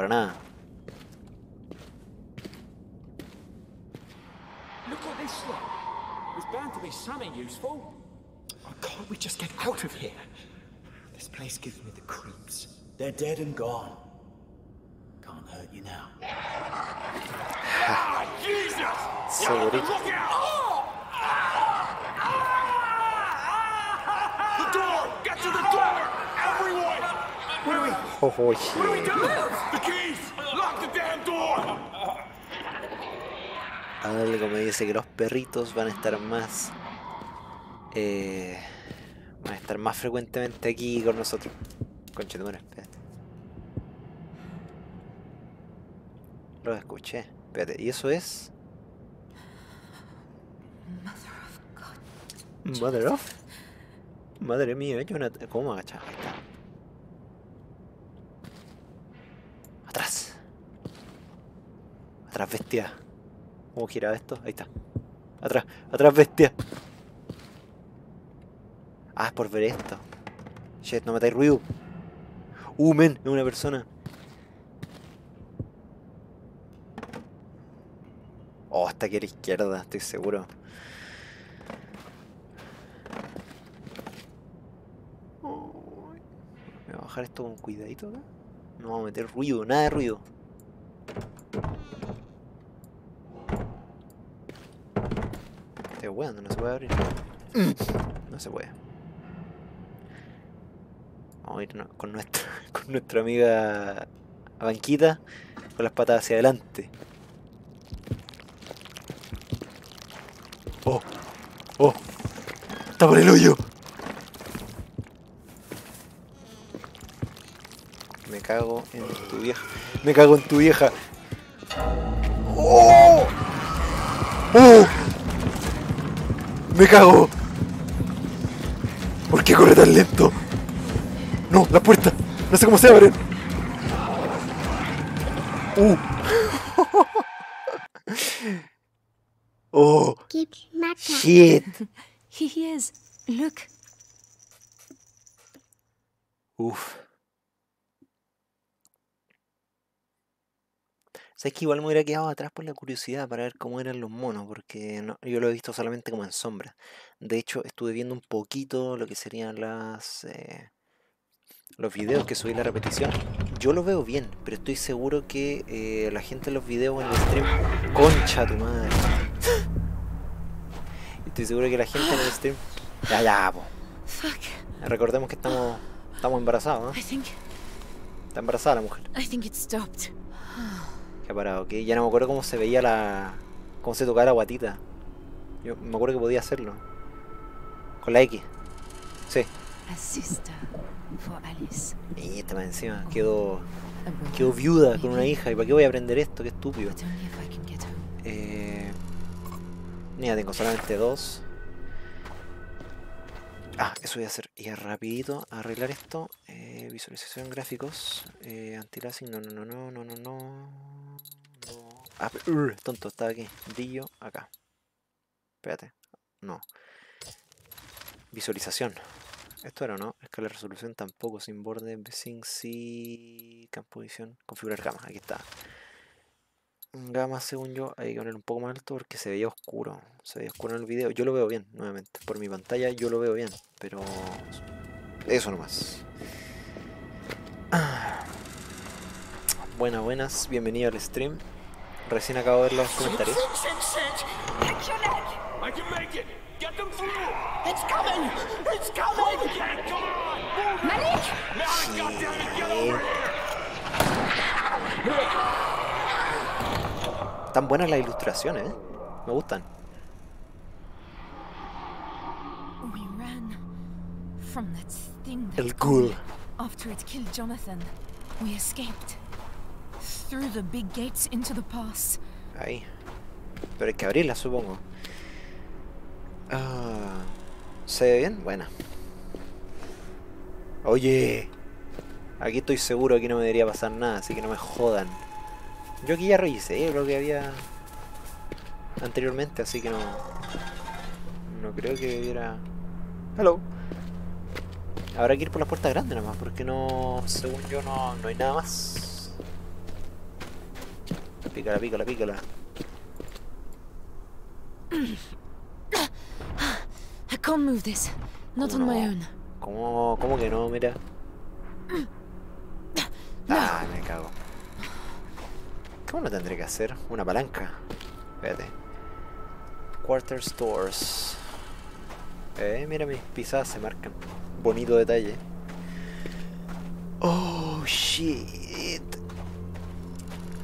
para nada. Look at this lot. There's bound to be something useful. Oh, can't we just get out of here? This place gives me the creeps. They're dead and gone. Can't hurt you now. Ah, Jesus! Door! Algo me dice que los perritos van a estar más. eh, van a estar más frecuentemente aquí con nosotros. Madre, espérate. Lo escuché. Espérate, ¿y eso es? Mother of. Madre mía, Jonathan. ¿Cómo agachar? Ahí está. Atrás. Atrás, bestia. ¿Cómo giraba esto? Ahí está. Atrás, atrás, bestia. Ah, es por ver esto. Shit, no metáis ruido. Uh, men, es una persona. Oh, está aquí a la izquierda, estoy seguro. ¿Me voy a bajar esto con cuidadito acá? No vamos a meter ruido, nada de ruido. No se puede abrir. No se puede. Vamos a ir con nuestra, con nuestra amiga Banquita con las patas hacia adelante. Oh, oh, está por el hoyo. Me cago en tu vieja. Me cago en tu vieja. ¡Oh! ¡Oh! ¡Me cago! ¿Por qué corre tan lento? No, la puerta. No sé cómo se abren. Uh. oh, shit. He is. Look. Uf. Sabes que igual me hubiera quedado atrás por la curiosidad para ver cómo eran los monos, porque no- yo lo he visto solamente como en sombra. De hecho, estuve viendo un poquito lo que serían las eh, los videos que subí la repetición. Yo lo veo bien, pero estoy seguro que eh, la gente en los videos en el stream. ¡Concha tu madre! Estoy seguro que la gente en el stream. Ya, ya, po. Recordemos que estamos, estamos embarazados, ¿no? Está embarazada la mujer. I think it stopped. Que. Ya no me acuerdo cómo se veía la. cómo se tocaba la guatita. Yo me acuerdo que podía hacerlo. Con la X. Sí. For Alice. Y esta más encima. Quedó. Quedó viuda con una hija. ¿Y para qué voy a aprender esto? Qué estúpido. Eh. Mira, tengo solamente dos. Ah, eso voy a hacer. Y rapidito arreglar esto. Eh, visualización gráficos. Eh, anti-aliasing, no, no, no, no, no, no, no. Ah, urr, tonto, estaba aquí. Brillo, acá. Espérate. No. Visualización. Esto era, ¿no? Escala de resolución tampoco, sin borde, sync, sí. Campo visión. Configurar gama, aquí está. Gama, según yo, hay que poner un poco más alto porque se veía oscuro. Se veía oscuro en el video. Yo lo veo bien, nuevamente. Por mi pantalla yo lo veo bien, pero eso nomás. Ah. Buenas, buenas. Bienvenido al stream. Recién acabo de ver los comentarios. Here! Están buenas las ilustraciones, ¿eh? Me gustan. We ran from that thing. that El ghoul. After it killed Jonathan, we escaped. Through the big gates into the pass. Ahí. Pero hay que abrirla, supongo. Ah, ¿Se ve bien? Buena. Oye. Aquí estoy seguro que no me debería pasar nada, así que no me jodan. Yo aquí ya revisé lo que había anteriormente, así que no... No creo que debiera... Hello. Habrá que ir por la puerta grande nomás, porque no... Según yo no, no hay nada más. Pícala, pícala, pícala. I can't move this. Not on my No. own. ¿Cómo, cómo que no? Mira. Ah, me cago. ¿Cómo lo tendré que hacer? Una palanca. Espérate. Quarter Stores. Eh, mira mis pisadas se marcan. Bonito detalle. Oh, shit.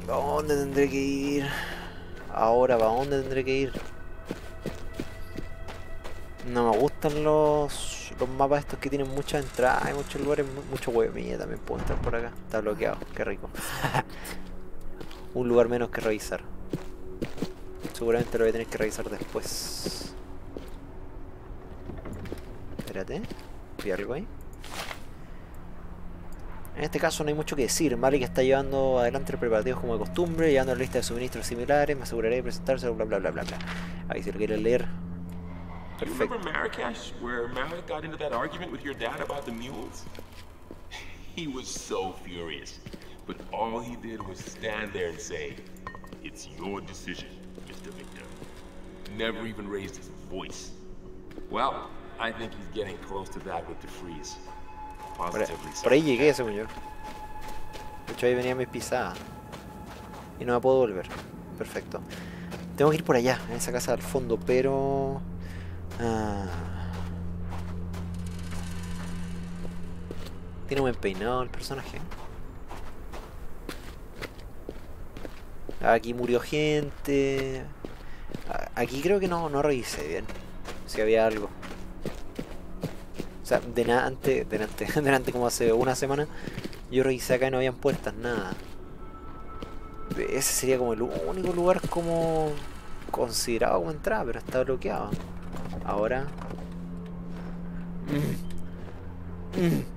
¿A dónde tendré que ir? Ahora, ¿para dónde tendré que ir? No me gustan los, los mapas estos que tienen muchas entradas, hay muchos lugares, mu- mucho huevilla también puedo entrar por acá. Está bloqueado, qué rico. Un lugar menos que revisar. Seguramente lo voy a tener que revisar después. Espérate, vi algo ahí. En este caso no hay mucho que decir. Malik está llevando adelante los preparativos como de costumbre, llevando la lista de suministros similares, me aseguraré de presentarse, bla bla bla bla bla. Ahí si lo quieren leer. Perfecto. Marrakesh, where Malik got into that argument with your dad about the mules? He was so furious, but all he did was stand there and say, It's your decision, Mr. Victor. Never even raised his voice. Well, I think he's getting close to that with the freeze. Por, por ahí llegué, según yo. De hecho, ahí venía mis pisadas. Y no me puedo volver. Perfecto. Tengo que ir por allá, en esa casa al fondo, pero... ah. Tiene buen peinado el personaje. Aquí murió gente. Aquí creo que no, no revisé bien. Si había algo. O sea, delante, delante, delante como hace una semana, yo revisé acá y no habían puertas, nada. Ese sería como el único lugar como considerado como entrada, pero está bloqueado. Ahora... Mm. Mm.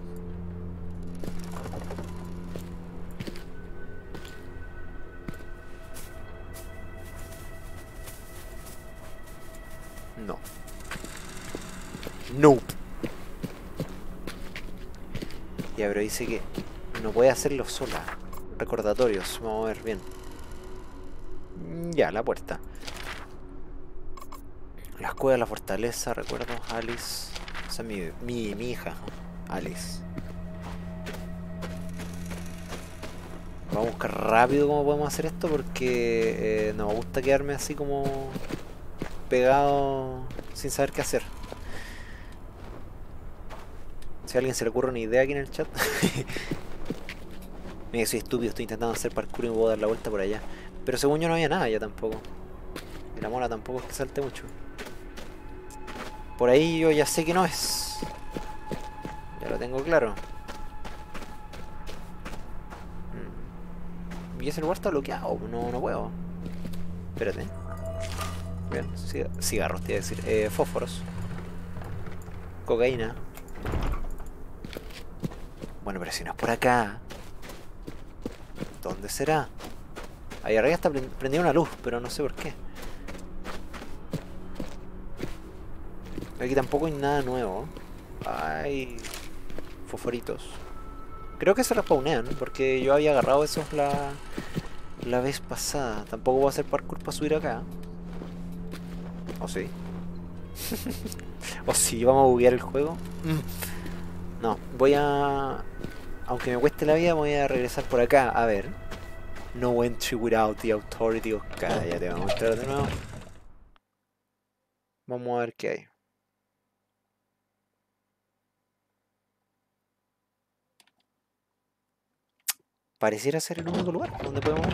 Dice que no puede hacerlo sola. Recordatorios, vamos a ver bien. Mm, Ya, la puerta. Las cuevas de la fortaleza, recuerdo, Alice. Mi, mi, mi hija, Alice. Vamos a buscar rápido cómo podemos hacer esto porque eh, no me gusta quedarme así como pegado sin saber qué hacer. Si a alguien se le ocurre una idea aquí en el chat. Mira, soy estúpido, estoy intentando hacer parkour y me puedo dar la vuelta por allá. Pero según yo no había nada ya tampoco. Y la mola tampoco es que salte mucho. Por ahí yo ya sé que no es. Ya lo tengo claro. Mm. Y ese lugar está bloqueado, no, no puedo. Espérate. Bien, ciga- cigarros, te iba a decir. Eh, fósforos. Cocaína. Bueno, pero si no es por acá. ¿Dónde será? Ahí arriba está pren- prendida una luz, pero no sé por qué. Aquí tampoco hay nada nuevo. Hay fosforitos. Creo que se respawnean, porque yo había agarrado esos la, la vez pasada. Tampoco voy a hacer parkour para subir acá. ¿O sí? ¿O sí? ¿Vamos a buguear el juego? Mm. No, voy a... Aunque me cueste la vida, voy a regresar por acá. A ver. No entry without the authority of... Cállate, vamos a entrar de nuevo. Vamos a ver qué hay. Pareciera ser el único lugar donde podemos.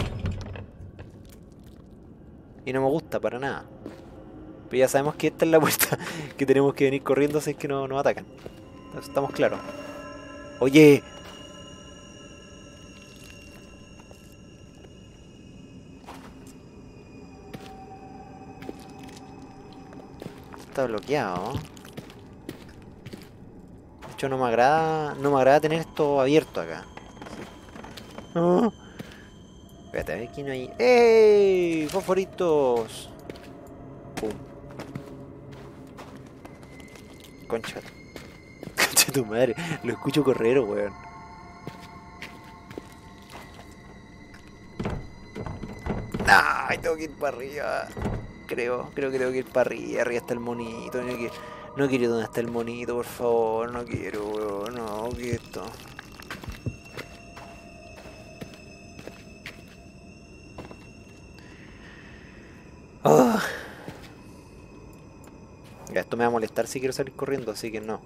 Y no me gusta para nada. Pero ya sabemos que esta es la puerta que tenemos que venir corriendo si es que no nos atacan. Entonces, Estamos claros. Oye. Está bloqueado. De hecho no me agrada. No me agrada tener esto abierto acá. No. Espérate, a ver aquí no hay. ¡Ey! ¡Fosforitos! Pum. Concha. Concha tu madre. Lo escucho correr, weón. Ay, tengo que ir para arriba. Creo, creo que tengo que ir para arriba. Arriba está el monito. No quiero, no quiero donde está el monito, por favor. No quiero. No, que esto. Ah. Esto me va a molestar si quiero salir corriendo, así que no.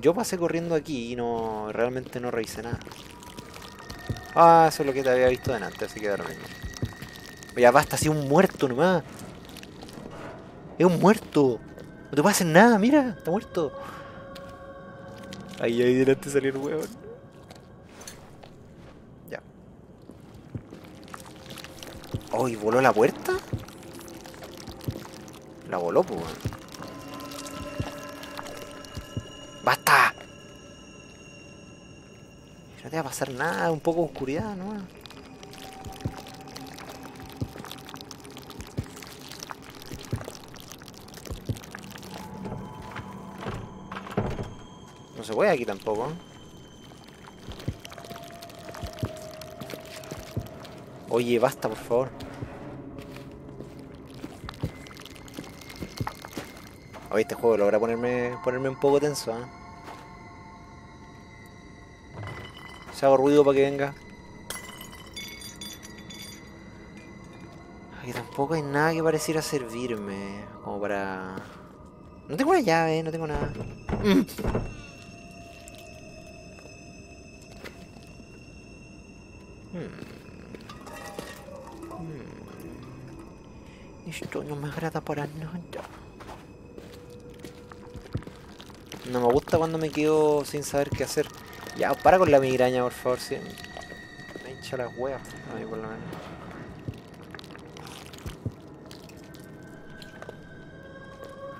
Yo pasé corriendo aquí y no realmente no revisé nada. Ah, eso es lo que te había visto delante, así que da lo mismo. Ya basta, así un muerto nomás. Es un muerto. No te puede hacer nada, mira, está muerto. Ahí, ahí delante salió el hueón. Ya. Oh, ¿y voló la puerta? La voló, pues. ¡Basta! No te va a pasar nada, un poco de oscuridad, ¿no? Se puede aquí tampoco. Oye, basta, por favor. Oye, este juego logra ponerme, ponerme un poco tenso, ¿eh? Si hago ruido para que venga. Aquí tampoco hay nada que pareciera servirme. Como para... No tengo una llave, no tengo nada. Mm. Esto no me agrada para nada. No me gusta cuando me quedo sin saber qué hacer. Ya, para con la migraña, por favor, sí. Me hincha las huevas, a mí por lo menos.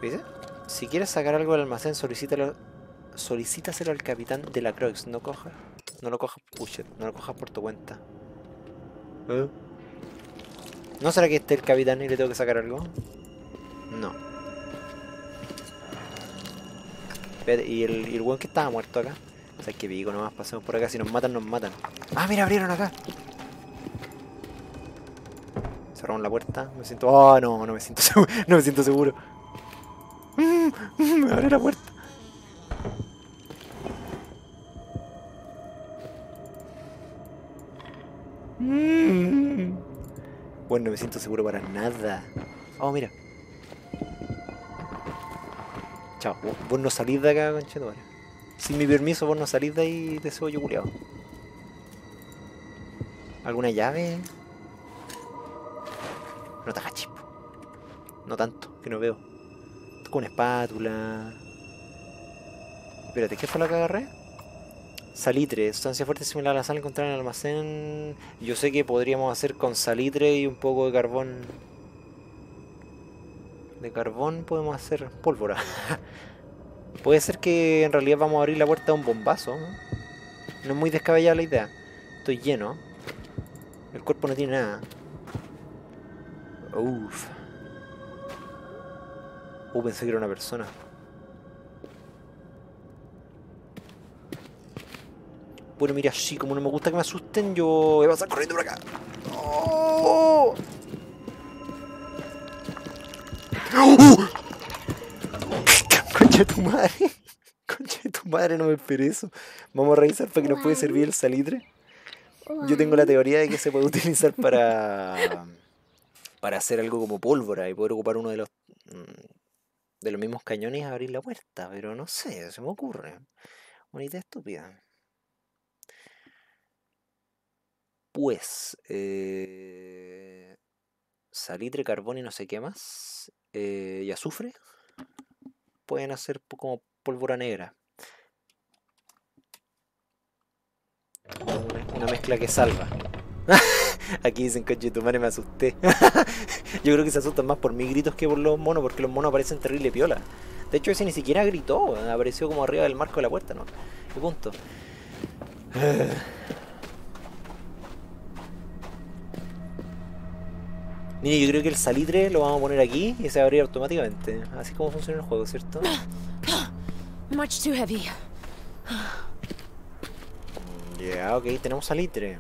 ¿Viste? Si quieres sacar algo del almacén, solicítalo, solicítaselo al capitán de la Croix. No cojas, no lo cojas, push it, no lo cojas por tu cuenta. ¿Eh? ¿No será que esté el capitán y le tengo que sacar algo? No. Espérate, ¿y el, y el weón que estaba muerto acá? O sea, que pico nomás, pasemos por acá. Si nos matan, nos matan. ¡Ah, mira, abrieron acá! Cerraron la puerta. Me siento... ¡Oh, no! No me siento seguro. No me siento seguro. Me abre la puerta. Bueno, no me siento seguro para nada. Oh, mira. Chao. Vos- no salís de acá, conchetumare. Sin mi permiso, vos no salís de ahí de ese hoyo culiao. ¿Alguna llave? No te po. No tanto, que no veo. Con una espátula. Espérate, ¿qué fue lo que agarré? Salitre, sustancia fuerte similar a la sal encontrada en el almacén. Yo sé que podríamos hacer con salitre y un poco de carbón. De carbón podemos hacer pólvora. Puede ser que en realidad vamos a abrir la puerta de un bombazo. ¿no? No es muy descabellada la idea. Estoy lleno. El cuerpo no tiene nada. Uff. Uh, pensé que era una persona. Bueno, mira, sí, como no me gusta que me asusten, yo voy a pasar corriendo por acá. ¡Oh! ¡Uh! Concha de tu madre. Concha de tu madre, no me esperé eso. Vamos a revisar para que nos puede servir el salitre. Yo tengo la teoría de que se puede utilizar para para hacer algo como pólvora y poder ocupar uno de los mm, de los mismos cañones y abrir la puerta, pero no sé, se me ocurre. Idea estúpida. Pues eh, salitre, carbón y no sé qué más eh, y azufre pueden hacer como pólvora negra. Una, mezcla que salva. Aquí dicen coche tu madre me asusté. Yo creo que se asustan más por mis gritos que por los monos, porque los monos aparecen terrible piola. De hecho ese ni siquiera gritó, apareció como arriba del marco de la puerta, ¿no? Y punto. Mire, yo creo que el salitre lo vamos a poner aquí y se va a abrir automáticamente. Así como funciona el juego, ¿cierto? Much too heavy. Ya, ok, tenemos salitre.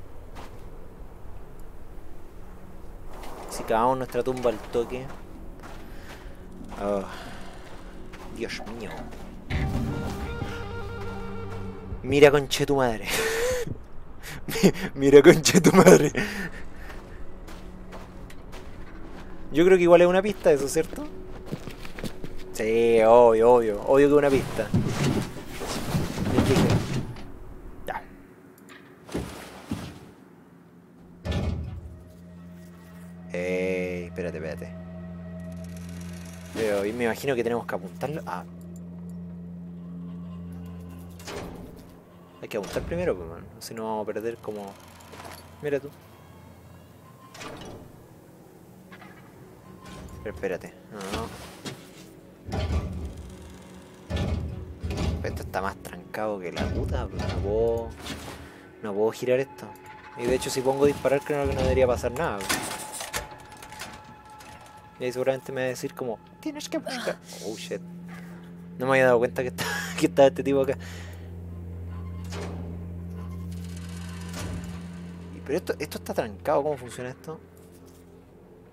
Si cavamos nuestra tumba al toque. Oh. Dios mío. Mira conche tu madre. Mira conche tu madre. Yo creo que igual es una pista eso, ¿cierto? Sí, obvio, obvio. Obvio que es una pista. Ya. Ey, espérate, espérate. Pero me imagino que tenemos que apuntarlo. Ah. Hay que apuntar primero, pues. Si no vamos a perder como. Mira tú. Espérate. No, no. Esto está más trancado que la puta, pues, no puedo. No puedo girar esto. Y de hecho si pongo disparar creo que no debería pasar nada. Y ahí seguramente me va a decir como, tienes que buscar. Oh shit. No me había dado cuenta que está, que estaba este tipo acá. Pero esto, esto está trancado, ¿cómo funciona esto?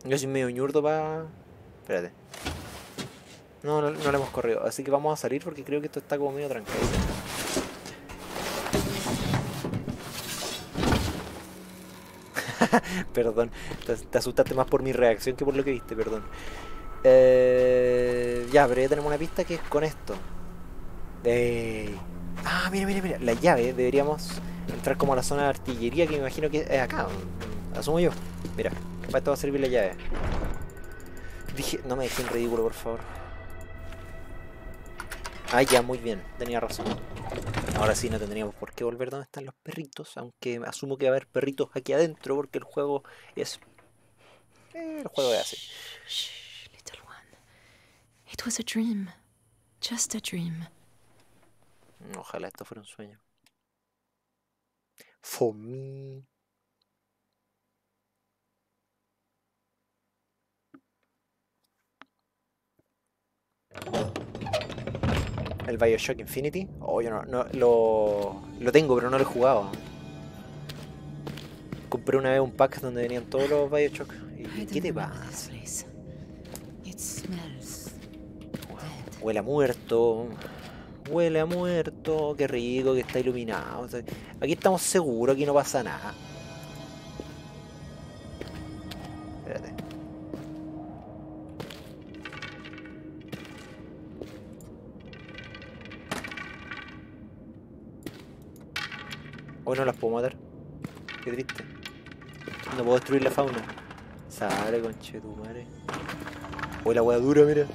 Yo soy medio ñurdo para... Espérate. No, no, no lo hemos corrido, así que vamos a salir porque creo que esto está como medio trancado. perdón, te, te asustaste más por mi reacción que por lo que viste, perdón. Eh, ya, pero ya tenemos una pista que es con esto. Ey. Ah, mira, mira, mira. La llave deberíamos entrar como a la zona de artillería que me imagino que es acá. Asumo yo. Mira, para esto va a servir la llave. Dije, no me dejen ridículo, por favor. Ah, ya, muy bien. Tenía razón. Ahora sí, no tendríamos por qué volver donde están los perritos, aunque asumo que va a haber perritos aquí adentro porque el juego es... eh, el juego es así. Shh, little one. It was a dream. Just a dream. Ojalá esto fuera un sueño. For me. El Bioshock Infinity. Oh, yo no, no- lo, lo tengo, pero no lo he jugado. Compré una vez un pack donde venían todos los Bioshock. ¿Y qué te pasa? Huele a muerto. Huele a muerto. Qué rico que está iluminado. Aquí estamos seguros, aquí no pasa nada. Espérate. Hoy no las puedo matar. Qué triste. No puedo destruir la fauna. Sale, conchetumare. Uy, la wea dura, mira.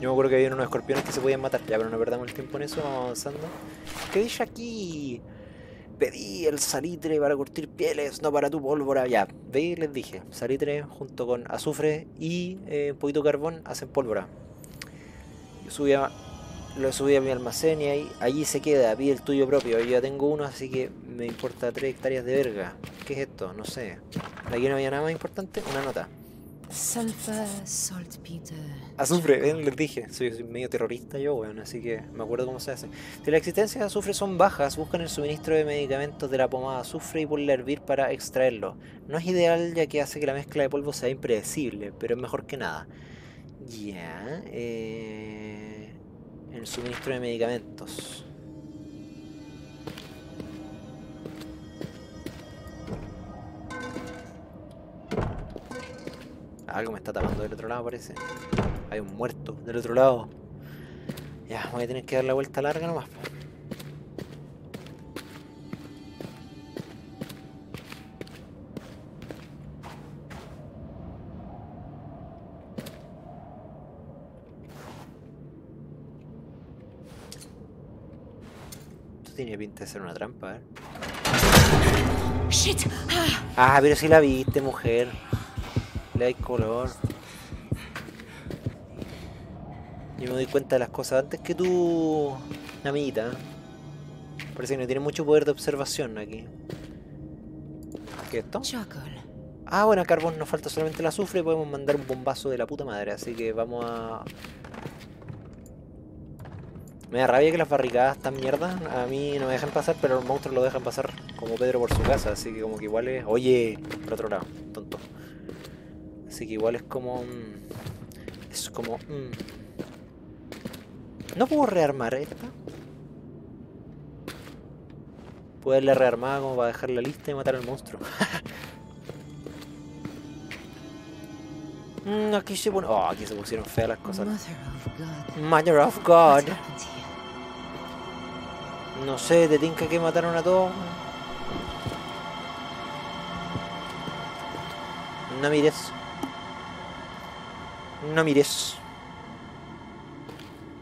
Yo me acuerdo que había unos escorpiones que se podían matar. Ya, pero no perdamos el tiempo en eso, vamos avanzando. ¿Qué dice aquí? Pedí el salitre para curtir pieles, no para tu pólvora. Ya, ve, les dije. Salitre junto con azufre y eh, un poquito de carbón hacen pólvora. Yo subí a- lo subí a mi almacén y ahí, allí se queda. Pide el tuyo propio. Yo ya tengo uno, así que me importa 3 hectáreas de verga. ¿Qué es esto? No sé. Aquí no había nada más importante. Una nota. Sulfur, saltpeter. Azufre, eh, les dije, soy, soy medio terrorista yo, weón, así que me acuerdo cómo se hace. Si las existencias de azufre son bajas, buscan el suministro de medicamentos de la pomada azufre y ponle a hervir para extraerlo. No es ideal ya que hace que la mezcla de polvo sea impredecible, pero es mejor que nada. Ya, eh, el suministro de medicamentos. Algo me está tapando del otro lado, parece. Hay un muerto del otro lado. Ya, voy a tener que dar la vuelta larga nomás. Tiene pinta de ser una trampa, ¿eh? Shit! Ah! Ah, pero si la viste, mujer. Le hay color. Yo me doy cuenta de las cosas antes que tú, amiguita. Parece que no tiene mucho poder de observación aquí. ¿Qué es esto? Ah, bueno, carbón nos falta solamente el azufre y podemos mandar un bombazo de la puta madre. Así que vamos a... Me da rabia que las barricadas tan mierda. A mí no me dejan pasar, pero los monstruos lo dejan pasar como Pedro por su casa. Así que como que igual es... Oye, por otro lado, tonto. Así que igual es como... mm, es como... mm. ¿No puedo rearmar esta? Puedo darle rearmada como para dejar la lista y matar al monstruo. Mm, aquí se pone... Oh, aquí se pusieron feas las cosas. Mother of God. No sé, te tinca que mataron a todos. No mires. No mires.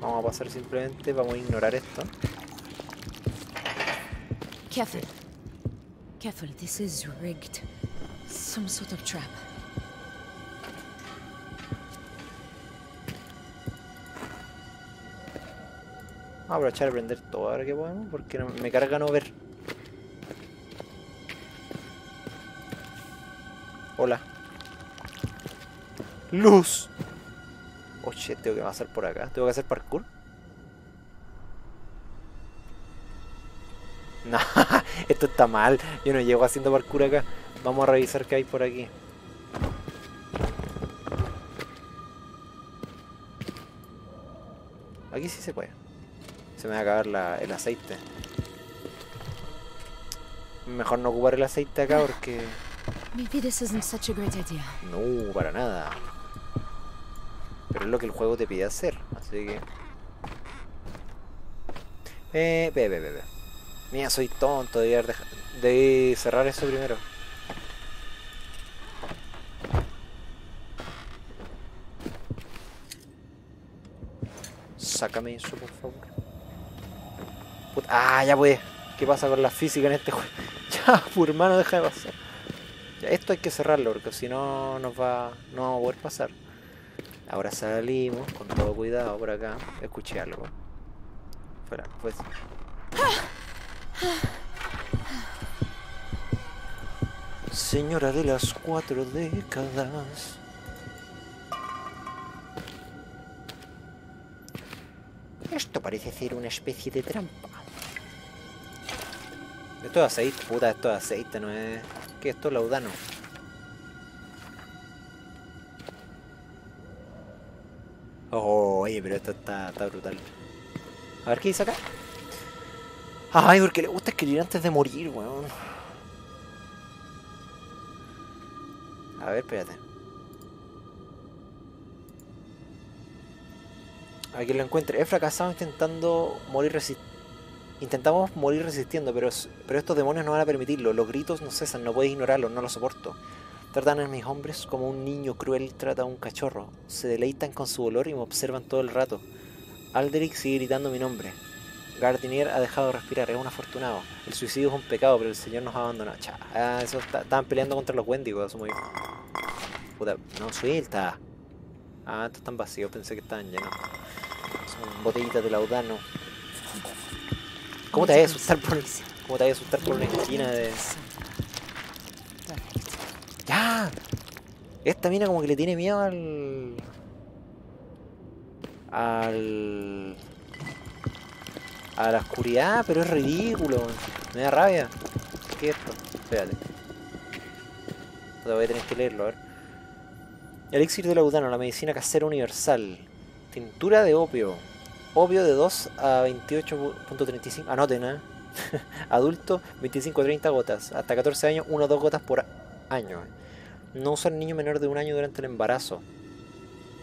Vamos a pasar simplemente, vamos a ignorar esto. Careful. Careful, this is rigged. Some sort of trap. Vamos a aprovechar a prender todo ahora que podemos, porque me carga no ver. Hola. Luz. Oh shit, tengo que pasar por acá. ¿Tengo que hacer parkour? No, esto está mal. Yo no llego haciendo parkour acá. Vamos a revisar qué hay por aquí. Aquí sí se puede. Se me va a acabar la- el aceite. Mejor no ocupar el aceite acá porque... No, para nada. Pero es lo que el juego te pide hacer, así que... Eh, ve, ve, ve, ve. Mira, soy tonto, debí, haber deja- debí cerrar eso primero. Sácame eso, por favor. Ah, ya pues. ¿Qué pasa con la física en este juego? Ya, por hermano, deja de pasar. Esto hay que cerrarlo porque si no nos va, no vamos a poder pasar. Ahora salimos con todo cuidado por acá. Escuché algo. Fuera, pues. Señora de las cuatro décadas. Esto parece ser una especie de trampa. Esto es aceite, puta, esto es aceite, no es. ¿Qué es esto? Laudano. Oh, oye, pero esto está, brutal. A ver qué dice acá. Ay, porque le gusta escribir antes de morir, weón. A ver, espérate. A quien lo encuentre. He fracasado intentando morir resistiendo. Intentamos morir resistiendo, pero, pero estos demonios no van a permitirlo. Los gritos no cesan, no puedes ignorarlos, no los soporto. Tratan a mis hombres como un niño cruel trata a un cachorro. Se deleitan con su dolor y me observan todo el rato. Alderic sigue gritando mi nombre. Gardinier ha dejado de respirar, es un afortunado. El suicidio es un pecado, pero el Señor nos ha abandonado. Ah, eso está- estaban peleando contra los Wendigos, asumo yo. Puta, no, suelta. Ah, estos están vacíos, pensé que estaban llenos. Son botellitas de laudano. ¿Cómo te vas a asustar por, cómo te vas a asustar por una esquina de... ¡Ya! Esta mina como que le tiene miedo al... Al... A la oscuridad, pero es ridículo. Me da rabia. ¿Qué es esto? Espérate. Voy a tener que leerlo, a ver. Elixir de laudano, la medicina casera universal. Tintura de opio. Opio de 2 a 28.35. Anoten, ¿eh? Adulto, 25 a 30 gotas. Hasta 14 años, 1 o 2 gotas por año. No usar niño menor de un año durante el embarazo.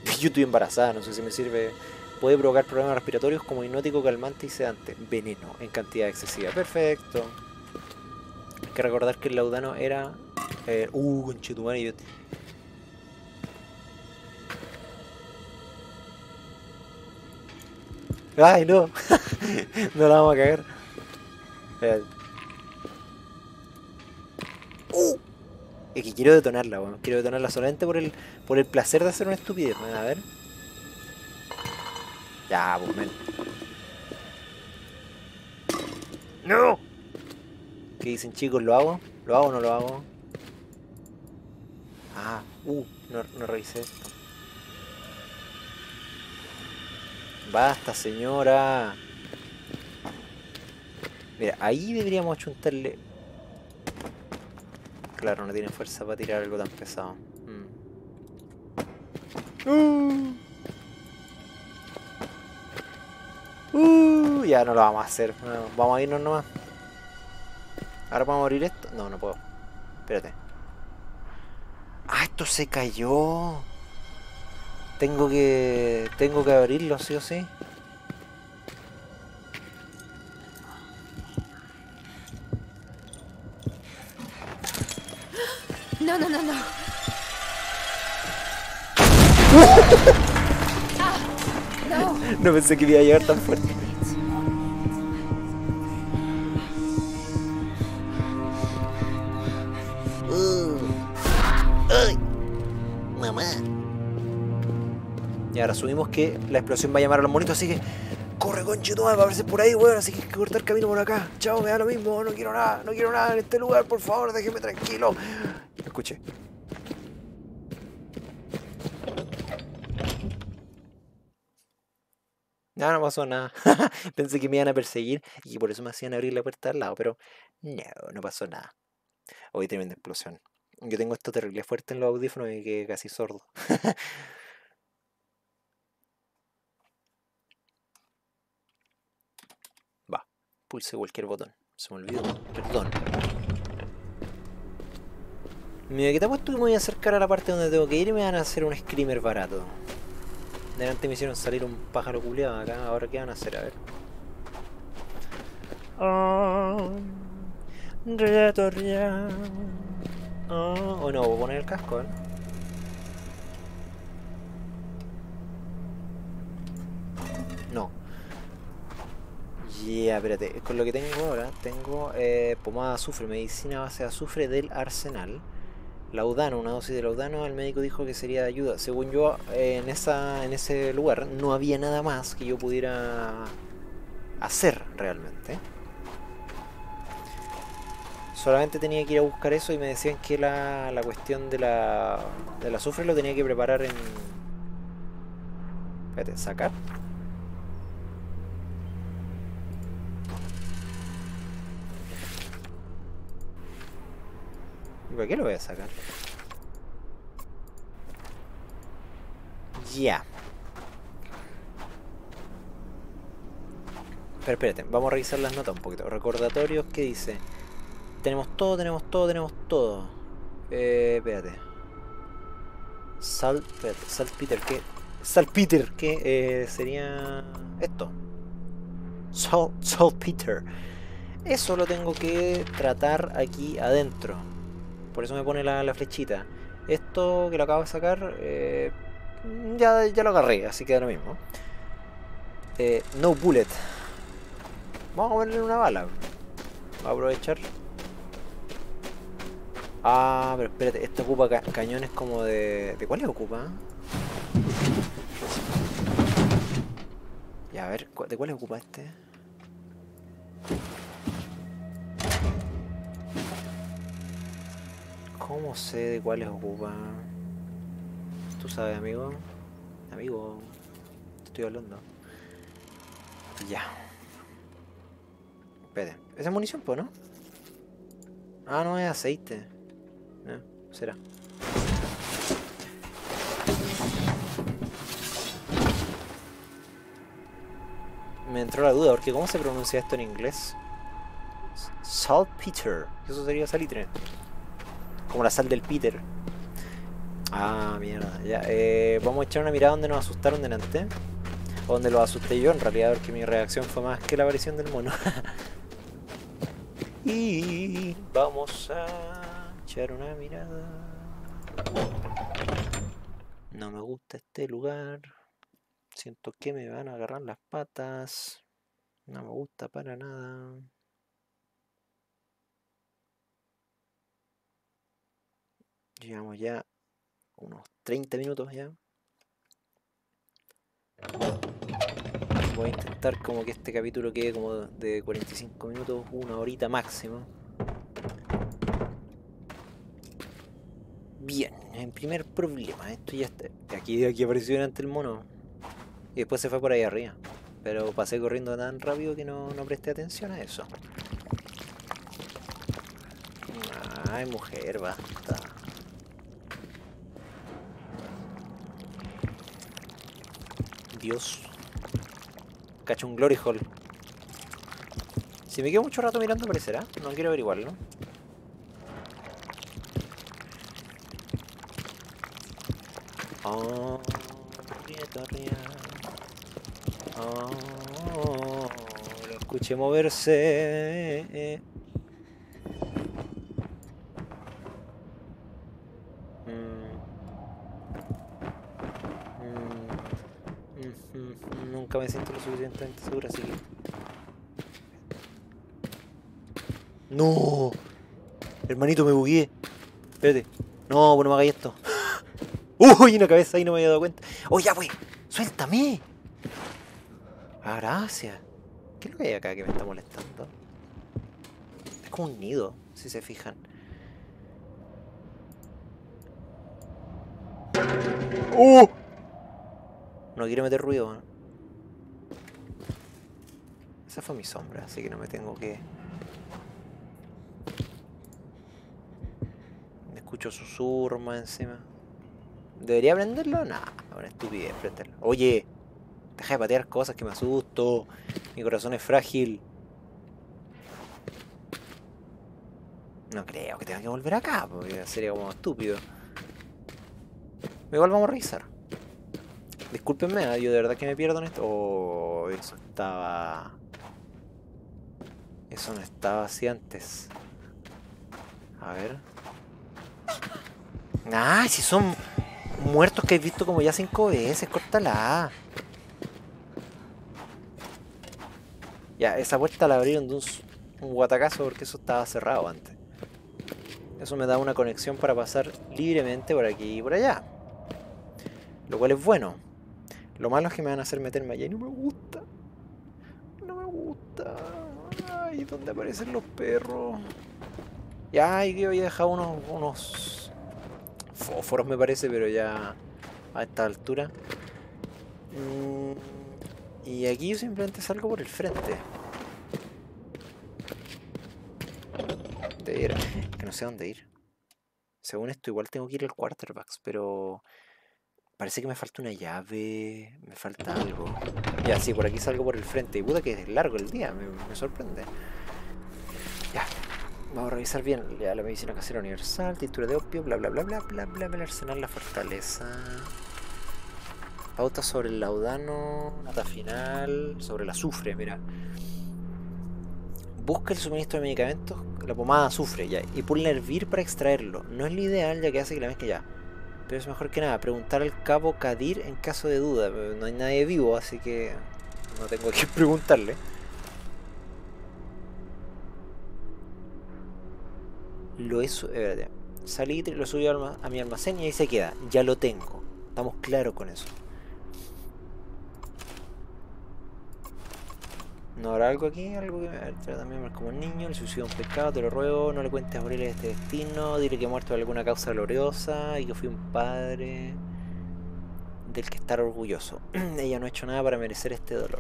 Yo estoy embarazada, no sé si me sirve. Puede provocar problemas respiratorios como hipnótico, calmante y sedante. Veneno en cantidad excesiva. Perfecto. Hay que recordar que el laudano era. Eh, uh, conchetumare, yo. Ay, no. no la vamos a cagar. Espérate. Uh. Es que quiero detonarla, weón. Quiero detonarla solamente por el, por el placer de hacer una estupidez. A ver. Ya, pues, men. ¡No! ¿Qué dicen, chicos? ¿Lo hago? ¿Lo hago o no lo hago? Ah, uh, no, no revisé. Basta, señora. Mira, ahí deberíamos achuntarle. Claro, no tiene fuerza para tirar algo tan pesado. Mm. Uh. Uh, ya no lo vamos a hacer. vamos a irnos nomás. Ahora podemos abrir esto. No, no puedo. Espérate. Ah, esto se cayó. Tengo que. Tengo que abrirlo, sí o sí. No, no, no, no. ah, no. No pensé que iba a llegar tan fuerte. Que la explosión va a llamar a los monitos, así que corre con va a aparecer por ahí, weón, así que cortar camino por acá. Chao, me da lo mismo, no quiero nada, no quiero nada en este lugar, por favor, déjeme tranquilo. Escuché. No, no pasó nada. Pensé que me iban a perseguir y por eso me hacían abrir la puerta al lado, pero no, no pasó nada. Hoy tremenda explosión. Yo tengo esto terrible fuerte en los audífonos y que casi sordo. Va, pulse cualquier botón. Se me olvidó. Perdón. Mira, que te apuesto que me voy a acercar a la parte donde tengo que ir y me van a hacer un screamer barato. Delante me hicieron salir un pájaro culeado acá. Ahora qué van a hacer, a ver. Oh. Oh, o no, voy a poner el casco, ¿eh? No. Ya, espérate. Con lo que tengo ahora, tengo eh, pomada de azufre, medicina base de azufre del arsenal. Laudano, una dosis de laudano, el médico dijo que sería de ayuda. Según yo, en, esa, en ese lugar no había nada más que yo pudiera hacer realmente. Solamente tenía que ir a buscar eso y me decían que la, la cuestión de la, del azufre lo tenía que preparar en... Espérate, sacar. Para qué lo voy a sacar? Ya. Pero espérate, vamos a revisar las notas un poquito. Recordatorios, ¿qué dice? Tenemos todo, tenemos todo, tenemos todo. Eh, espérate. Sal, espérate, Saltpeter, ¿qué? Saltpeter, ¿qué eh, sería esto? Salt, Saltpeter. Eso lo tengo que tratar aquí adentro. Por eso me pone la, flechita. Esto que lo acabo de sacar, eh, ya, ya lo agarré, así que da lo mismo. Eh, no bullet. Vamos a ponerle una bala. Vamos a aprovechar. Ah, pero espérate, este ocupa ca cañones como de... ¿De cuáles ocupa? Ya, a ver, ¿cu- ¿de cuáles ocupa este? ¿Cómo sé de cuáles ocupa? ¿Tú sabes, amigo? Amigo, te estoy hablando. Ya. Espérate, esa es munición, pues, ¿no? Ah, no, es aceite. Eh, será. Me entró la duda, porque ¿cómo se pronuncia esto en inglés? Saltpeter. Eso sería salitre. Como la sal del Peter. Ah, mierda. Ya, eh, vamos a echar una mirada donde nos asustaron delante. O donde los asusté yo en realidad, porque mi reacción fue más que la aparición del mono. y vamos a echar una mirada. No me gusta este lugar. Siento que me van a agarrar las patas. No me gusta para nada. Llevamos ya unos 30 minutos ya. Voy a intentar como que este capítulo quede como de 45 minutos, una horita máximo. Bien, en primer problema, esto ya está. Aquí, aquí apareció delante el mono. Y después se fue por ahí arriba. Pero pasé corriendo tan rápido que no, no presté atención a eso. Ay, mujer, basta. Dios. Cacho un glory hole. Si me quedo mucho rato mirando aparecerá. No quiero averiguarlo. Oh, ría, corría. Oh, lo escuché moverse. Suficientemente segura, así que... ¡No! Hermanito, me bugué. Espérate. No, pues no me hagáis esto. ¡Uy! Una cabeza ahí no me había dado cuenta. ¡Oh, ya, pues! ¡Suéltame! Ah, gracias. ¿Qué es lo que hay acá que me está molestando? Es como un nido, si se fijan. ¡Uh! No quiero meter ruido. ¿no? Esa fue mi sombra, así que no me tengo que... Escucho susurro más encima. ¿Debería prenderlo? Nah, una estupidez prenderlo. Oye, deja de patear cosas que me asusto. Mi corazón es frágil. No creo que tenga que volver acá, porque sería como estúpido. Igual vamos a revisar. Discúlpenme, ¿eh? yo de verdad que me pierdo en esto. Oh, eso estaba... Eso no estaba así antes. A ver. Ah, si son muertos que he visto como ya cinco veces, córtala. Ya, esa puerta la abrieron de un, un guatacazo porque eso estaba cerrado antes. Eso me da una conexión para pasar libremente por aquí y por allá. Lo cual es bueno. Lo malo es que me van a hacer meterme allá y no me gusta. No me gusta. Ay, ¿dónde aparecen los perros? Ya, ay, que había dejado unos, unos fósforos me parece, pero ya a esta altura. Mm, y aquí yo simplemente salgo por el frente. De ir, que no sé dónde ir. Según esto, igual tengo que ir al quarterbacks, pero parece que me falta una llave, me falta algo. Ya, sí, por aquí salgo por el frente. Y puta que es largo el día, me, sorprende. Ya, vamos a revisar bien. Ya, la medicina casera universal, tintura de opio, bla bla bla bla bla bla, el arsenal, la fortaleza. Pauta sobre el laudano, nota final, sobre el azufre, mira. Busca el suministro de medicamentos, la pomada azufre, ya, y ponle a hervir para extraerlo. No es lo ideal ya que hace que la mezcle ya. Pero es mejor que nada, preguntar al cabo Kadir en caso de duda. No hay nadie vivo, así que no tengo que preguntarle. Lo su- espérate. Salí, lo alma- a mi almacén y ahí se queda. Ya lo tengo. Estamos claros con eso. ¿No habrá algo aquí? Algo que me también como un niño, el suicidio un pecado, te lo ruego, no le cuentes a Aurelia este destino, dile que he muerto de alguna causa gloriosa y que fui un padre del que estar orgulloso. Ella no ha hecho nada para merecer este dolor.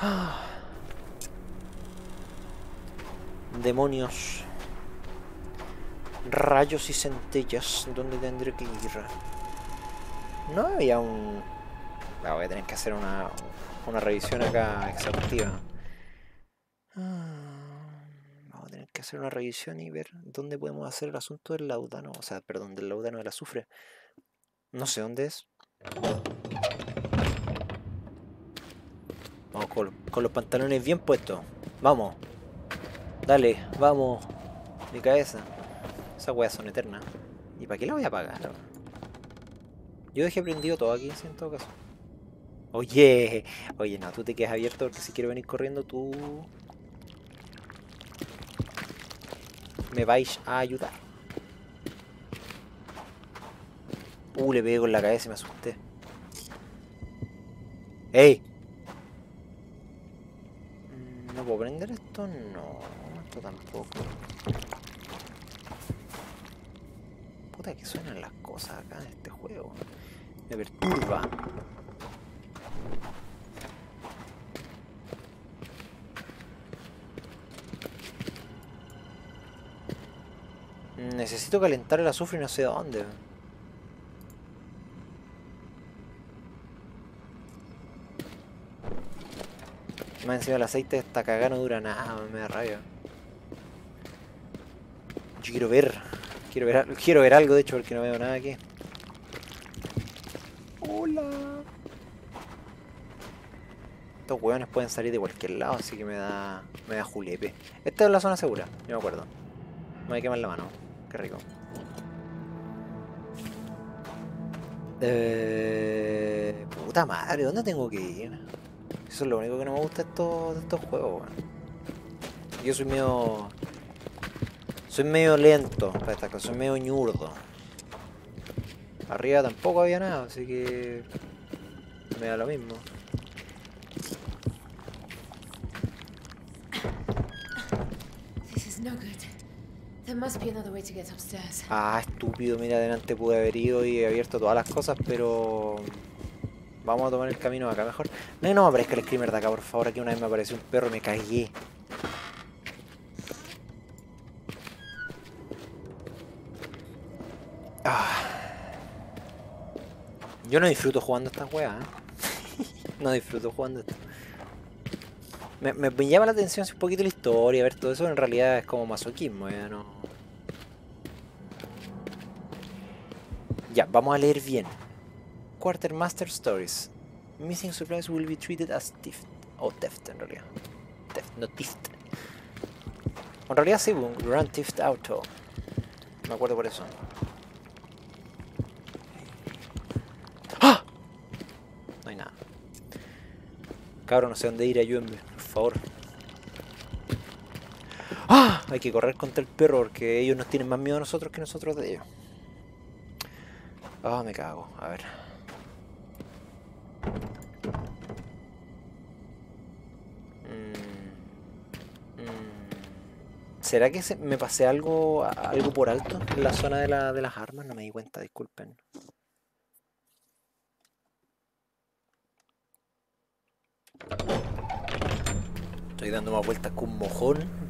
Demonios. Rayos y centellas. ¿Dónde tendré que ir? No había un... Ah, voy a tener que hacer una, una revisión acá exhaustiva. Ah, Vamos a tener que hacer una revisión y ver dónde podemos hacer el asunto del laudano. O sea, perdón, del laudano del azufre. No sé dónde es. Vamos con, con los pantalones bien puestos. Vamos. Dale, vamos. Mi cabeza. Esas weas son eternas. ¿Y para qué la voy a pagar? Yo dejé prendido todo aquí, en todo caso. Oye, oye, no, tú te quedas abierto porque si quiero venir corriendo tú me vais a ayudar. Uh, le pegué con la cabeza y me asusté. ¡Ey! Mm, ¿No puedo prender esto? No, esto tampoco. Puta que suenan las cosas acá en este juego. Me perturba. Necesito calentar el azufre y no sé dónde. Más encima el aceite esta cagada no dura nada, me da rabia. Yo quiero ver. Quiero ver, quiero ver algo, de hecho, porque no veo nada aquí. Hola. Estos hueones pueden salir de cualquier lado, así que me da. me da julepe. Esta es la zona segura, yo me acuerdo. Me voy a quemar la mano. Qué rico. Eh, puta madre, ¿dónde tengo que ir? Eso es lo único que no me gusta de estos, de estos juegos, weón. Yo soy medio. Soy medio lento para estas cosas, soy medio ñurdo. Arriba tampoco había nada, así que. Me da lo mismo. Ah, estúpido, mira, adelante pude haber ido y abierto todas las cosas, pero... Vamos a tomar el camino acá mejor. No, no me aparezca el screamer de acá, por favor. Aquí una vez me apareció un perro y me cagué. Yo no disfruto jugando estas weas. ¿eh? no disfruto jugando esto. Me, me- me llama la atención un poquito la historia, ver todo eso. En realidad es como masoquismo, ya no... Ya, vamos a leer bien. Quartermaster Stories. Missing supplies will be treated as theft. O theft en realidad. Theft, no theft. En realidad sí, un Grand Theft Auto. Me acuerdo por eso. ¡Ah! No hay nada. Cabrón, no sé dónde ir, ayúdenme, por favor. ¡Ah! Hay que correr contra el perro porque ellos nos tienen más miedo a nosotros que nosotros de ellos. Ah, me cago. A ver. Mm, mm. ¿Será que se- me pasé algo, algo por alto en la zona de, de las armas? No me di cuenta, disculpen. Estoy dando más vueltas con un mojón.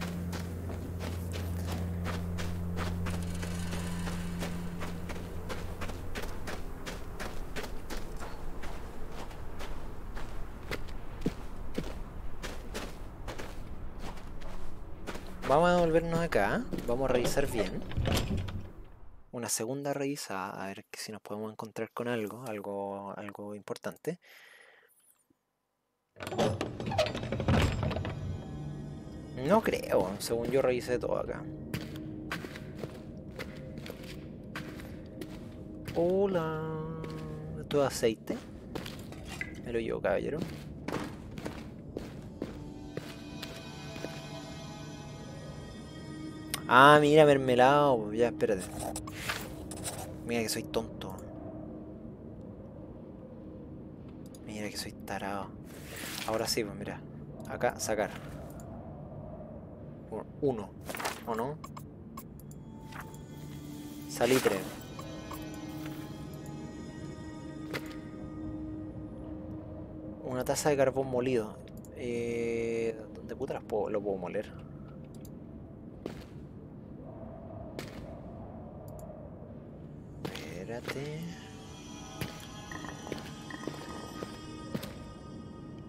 Vamos a devolvernos acá. Vamos a revisar bien. Una segunda revisada. A ver si nos podemos encontrar con algo. Algo, algo importante. No creo. Según yo revisé todo acá. Hola. ¿Esto es aceite? Me lo llevo, caballero. Ah, mira, mermelado. Ya, espérate. Mira que soy tonto. Mira que soy tarado. Ahora sí, pues mira. Acá, sacar. Uno. ¿O no? Salitre. Una taza de carbón molido. Eh, ¿Dónde puta las puedo- lo puedo moler? Espérate.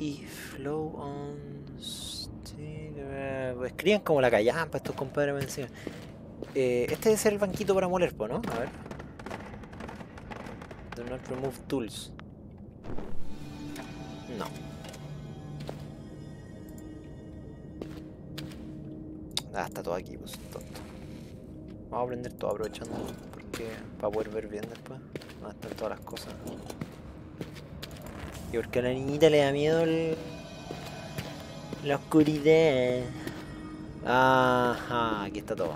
Y flow on stick. eh, Escriben como la callampa estos compadres encima. Eh, este debe ser el banquito para moler, po, ¿no? A ver. Do not remove tools. No. Ah, está todo aquí, pues tonto. Vamos a aprender todo aprovechando porque para poder ver bien después. Dónde están todas las cosas. Y porque a la niñita le da miedo el... la oscuridad. Ajá, aquí está todo.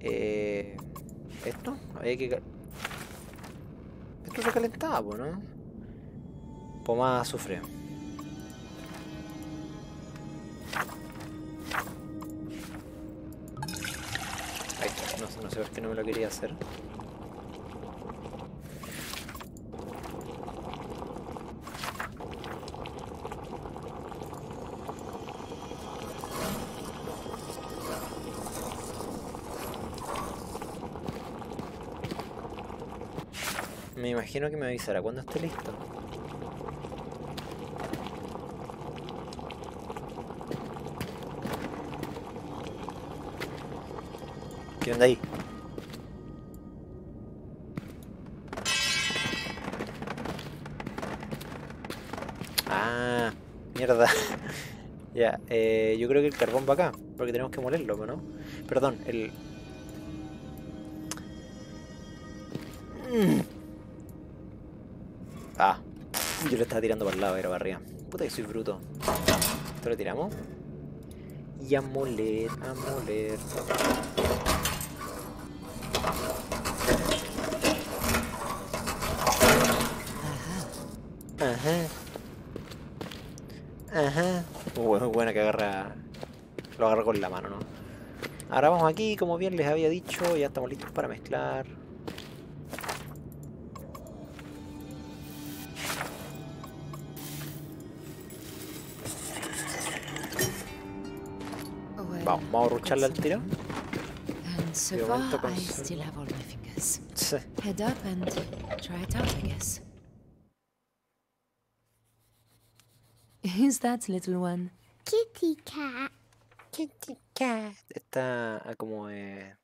Eh, ¿Esto? Había que... Esto se calentaba, ¿no? Pomada azufre. sé por qué no me lo quería hacer. Me imagino que me avisará cuando esté listo. ¿Qué onda ahí? Ah, mierda. ya, eh, yo creo que el carbón va acá, porque tenemos que molerlo, ¿no? Perdón, el... Mm. Ah, yo lo estaba tirando para el lado, era para arriba. Puta que soy bruto. ¿Esto lo tiramos? Y a moler, a moler. Ajá. Ajá. Bueno, buena que agarra. Lo agarra con la mano, ¿no? Ahora vamos aquí, como bien les había dicho, ya estamos listos para mezclar. Vamos, vamos a rucharle al tiro. De momento fingers. Sí. Head up and try it out, I guess. Who's that little one? Kitty cat. Está ah, como eh,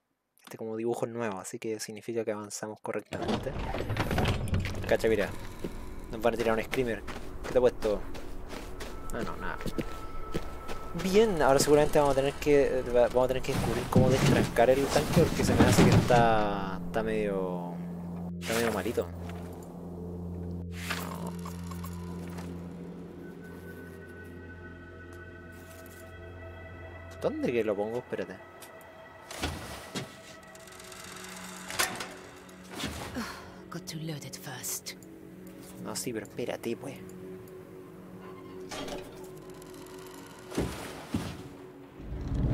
este como dibujo nuevo, así que significa que avanzamos correctamente. Cacha, mira. Nos van a tirar un screamer. ¿Qué te ha puesto? Ah, no, nada. Bien, ahora seguramente vamos a tener que va- vamos a tener que descubrir cómo destrancar el tanque porque se me hace que está está medio está medio malito. ¿Dónde que lo pongo? Espérate. Got to load it first. No, sí, pero espérate, pues.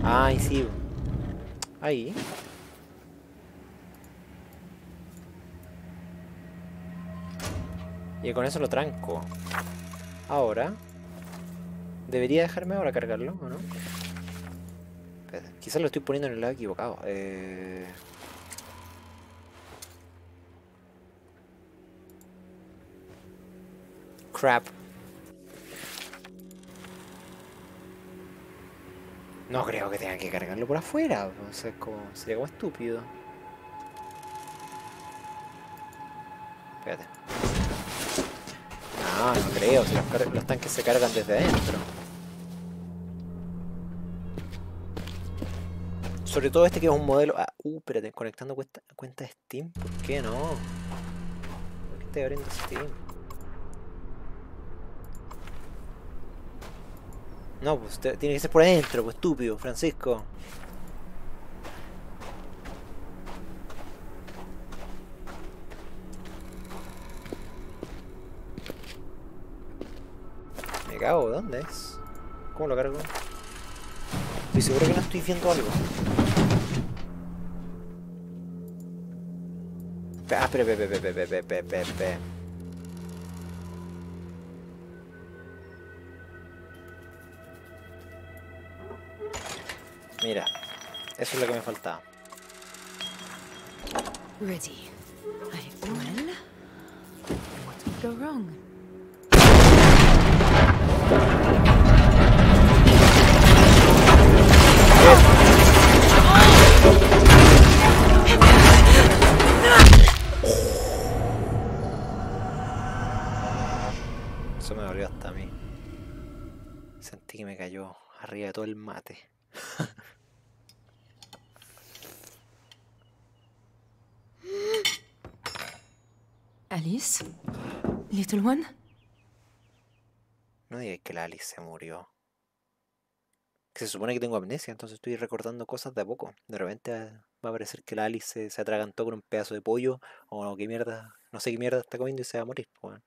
Ay, sí. Ahí. Y con eso lo tranco. Ahora. ¿Debería dejarme ahora cargarlo o no? Quizás lo estoy poniendo en el lado equivocado. Eh... Crap. No creo que tenga que cargarlo por afuera. O sea, es como, sería como estúpido. Espérate. No, no creo. Los, los tanques se cargan desde adentro. Sobre todo este que es un modelo... Ah, uh, espérate, conectando cuenta, cuenta de Steam. ¿Por qué no? ¿Por qué estoy abriendo Steam? No, pues te- tiene que ser por adentro, pues estúpido, Francisco. Me cago, ¿dónde es? ¿Cómo lo cargo? Estoy seguro que no estoy viendo algo. Ah, espera, espera, espera, espera, espera. Mira, eso es lo que me faltaba. Ready. I. What could go wrong? El mate. Alice? Little one? No digáis que la Alice se murió. Que se supone que tengo amnesia, entonces estoy recordando cosas de a poco. De repente eh, va a parecer que la Alice se, se atragantó con un pedazo de pollo o qué mierda, no sé qué mierda está comiendo y se va a morir. weón.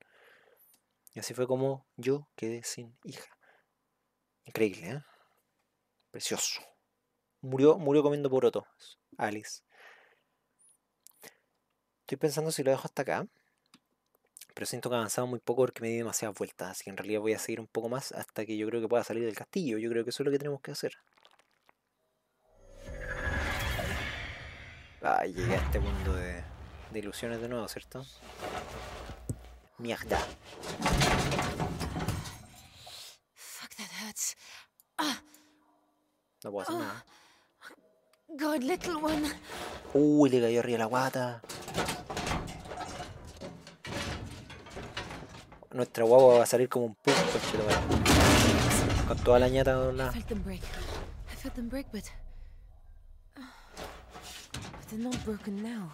Y así fue como yo quedé sin hija. Increíble, ¿eh? Precioso. Murió, murió comiendo poroto. Alice. Estoy pensando si lo dejo hasta acá. Pero siento que ha avanzado muy poco porque me di demasiadas vueltas. Así que en realidad voy a seguir un poco más hasta que yo creo que pueda salir del castillo. Yo creo que eso es lo que tenemos que hacer. Ay, llegué a este mundo de, de ilusiones de nuevo, ¿cierto? Mierda. Fuck, that hurts. No puedo hacer nada. God, little one. Uy, le cayó arriba la guata. Nuestra guagua va a salir como un conchetumare. Con toda la ñata I doblada. felt them break. I felt them break, but. But they're not broken now.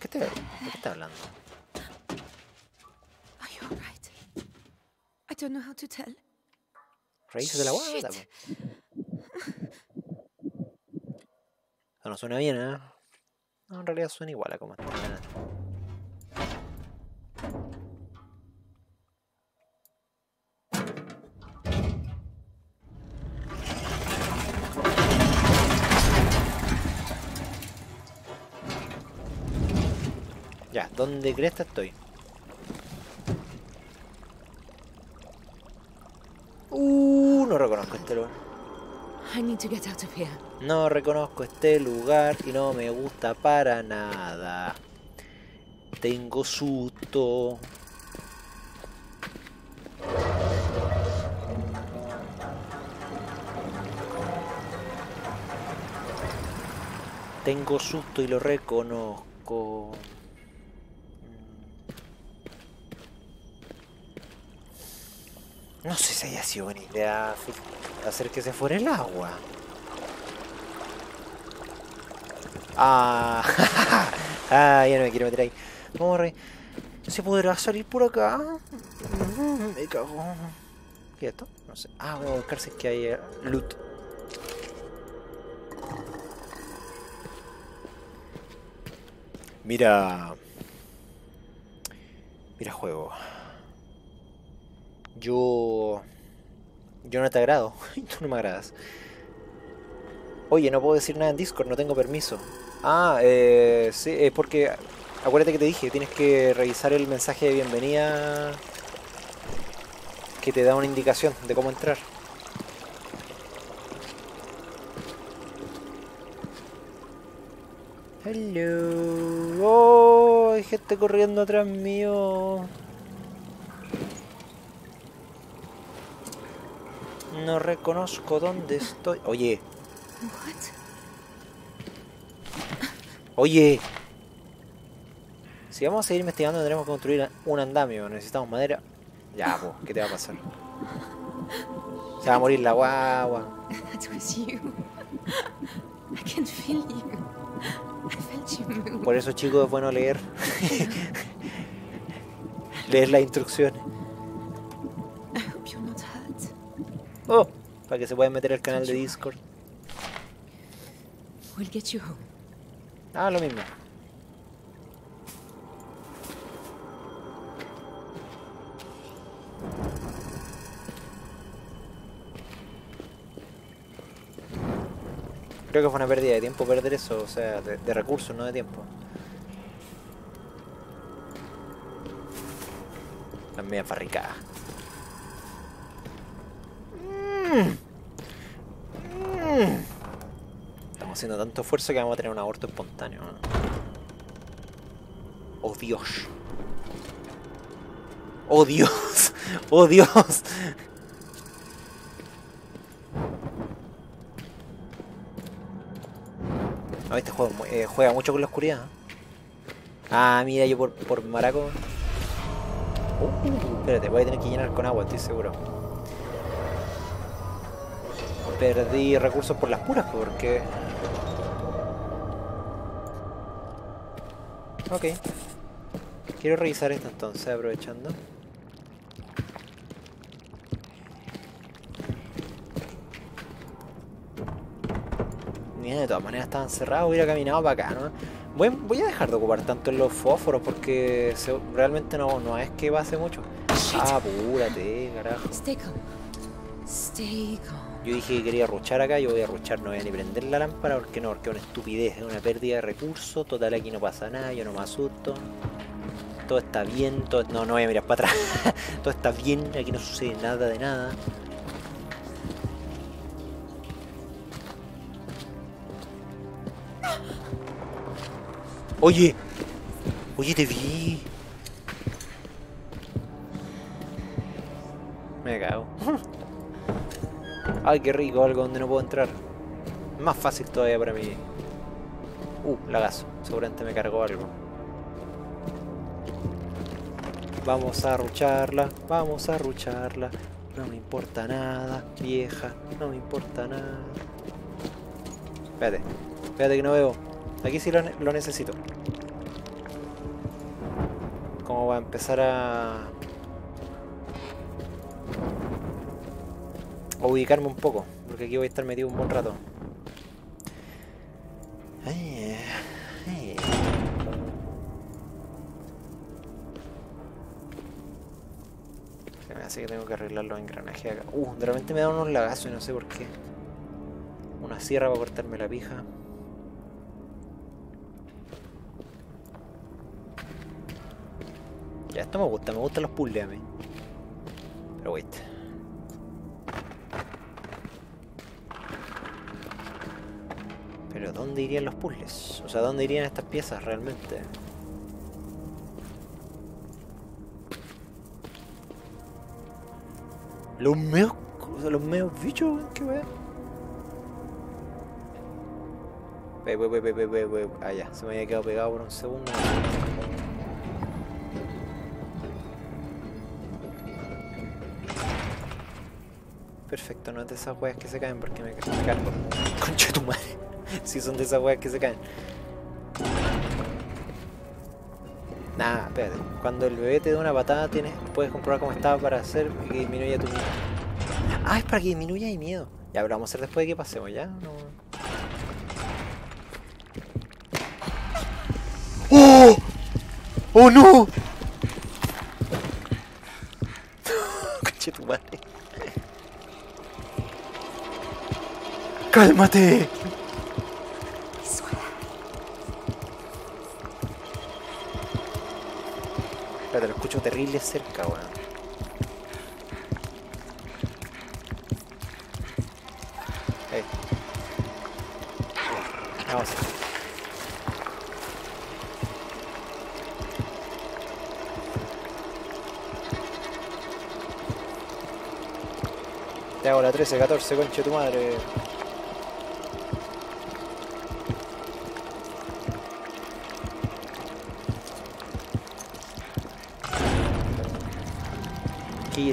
¿Qué te, ¿De qué estás hablando? Are you alright? I don't know how to tell. Raíces de la guata. Eso no suena bien, ¿eh? No, en realidad suena igual a como está. Ya, ¿dónde cresta estoy? Uh, no reconozco este lugar. I need to get out of here. No reconozco este lugar y no me gusta para nada. Tengo susto. Tengo susto y lo reconozco. No sé si haya sido buena idea hacer que se fuera el agua. Ah, ah, ya no me quiero meter ahí. Vamos, rey. ¿Se podrá salir por acá? Mm, Me cago. ¿Qué es esto? No sé. Ah, voy a buscar si es que hay eh, loot. Mira. Mira, juego. Yo. Yo no te agrado. Tú no me agradas. Oye, no puedo decir nada en Discord, no tengo permiso. Ah, eh, sí, es porque. Acuérdate que te dije, tienes que revisar el mensaje de bienvenida que te da una indicación de cómo entrar. Hello. Oh, hay gente corriendo atrás mío. No reconozco dónde estoy. Oye, oye. Si vamos a seguir investigando tendremos que construir un andamio. Necesitamos madera. Ya, pues, ¿qué te va a pasar? Se va a morir la guagua. Por eso, chicos, es bueno leer. leer las instrucciones. Oh, para que se puedan meter al canal de Discord. We'll get you home. Ah, lo mismo. Creo que fue una pérdida de tiempo perder eso, o sea, de, de recursos, no de tiempo. Las medias barricadas. Mm. Mm. Estamos haciendo tanto esfuerzo que vamos a tener un aborto espontáneo. Oh Dios. Oh Dios. Oh Dios. No, este juego eh, juega mucho con la oscuridad. Ah, mira, yo por, por maraco. Uh, espérate, voy a tener que llenar con agua, estoy seguro. Perdí recursos por las puras porque... Ok. Quiero revisar esto entonces, aprovechando. De todas maneras estaban cerrados, hubiera caminado para acá, ¿no? Voy, voy a dejar de ocupar tanto en los fósforos porque se- realmente no, no es que pase mucho. Ah, apúrate, carajo. Stay calm. Stay calm. Yo dije que quería ruchar acá, yo voy a ruchar, no voy a ni prender la lámpara porque no, porque es una estupidez, es una pérdida de recursos, total aquí no pasa nada, yo no me asusto. Todo está bien, todo, no, no voy a mirar para atrás, todo está bien, aquí no sucede nada de nada. Oye, Oye, te vi. Ay, qué rico, algo donde no puedo entrar. Más fácil todavía para mí. Uh, lagazo. Seguramente me cargó algo. Vamos a rucharla, vamos a rucharla. No me importa nada, vieja, no me importa nada. Espérate, espérate que no veo. Aquí sí lo, lo necesito. Como va a empezar a... a ubicarme un poco, porque aquí voy a estar metido un buen rato. Se me hace que tengo que arreglar los engranajes acá. Uh, de repente me da unos lagazos y no sé por qué. Una sierra para cortarme la pija. Ya, esto me gusta, me gustan los puzzles a mí. Pero wait. Pero ¿dónde irían los puzzles? O sea, ¿dónde irían estas piezas realmente? Los meos, los meos bichos, qué weón. Ve, ve, ve, ve, ve, ve. Ah, se me había quedado pegado por un segundo. Perfecto, no es de esas weas que se caen porque me cargo. Concha de tu madre. Si son de esas weas que se caen. Nah, espérate. Cuando el bebé te da una patada, tienes, puedes comprobar cómo está para hacer que disminuya tu miedo. Ah, es para que disminuya mi miedo. Ya, pero vamos a hacer después de que pasemos, ¿ya? ¡Oh! ¡Oh no! Conche tu madre. ¡Cálmate! Ahí. Vamos. Te hago la 13, 14, conche tu madre.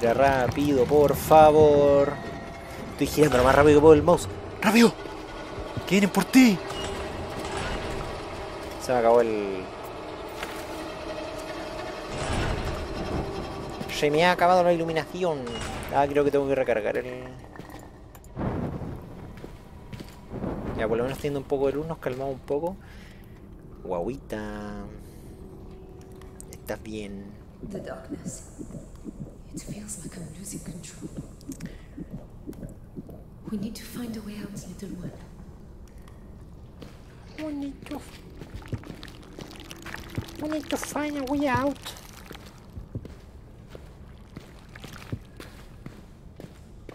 Rápido, por favor. Estoy girando lo más rápido que puedo el mouse. ¡Rápido! ¡Que vienen por ti! Se me acabó el. Se me ha acabado la iluminación. Ah, creo que tengo que recargar el. Ya, por lo menos teniendo un poco de luz, nos calmamos un poco. Guauita. Estás bien. The darkness. Feels like I'm losing control. We need to find a way out, little one. We need to. We need to find a way out.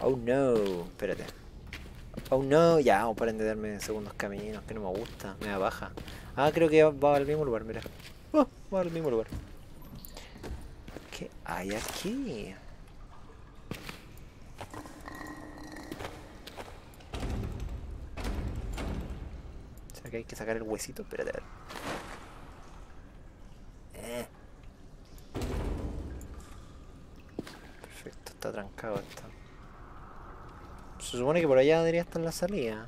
Oh no, espérate. Oh no, ya, vamos para entenderme en segundos caminos, que no me gusta, me da baja. Ah, creo que va al mismo lugar, mira. Oh, va al mismo lugar. ¿Qué hay aquí? ¿Será que hay que sacar el huesito? Espérate, a ver. Eh. Perfecto, está trancado esto. Se supone que por allá debería estar la salida.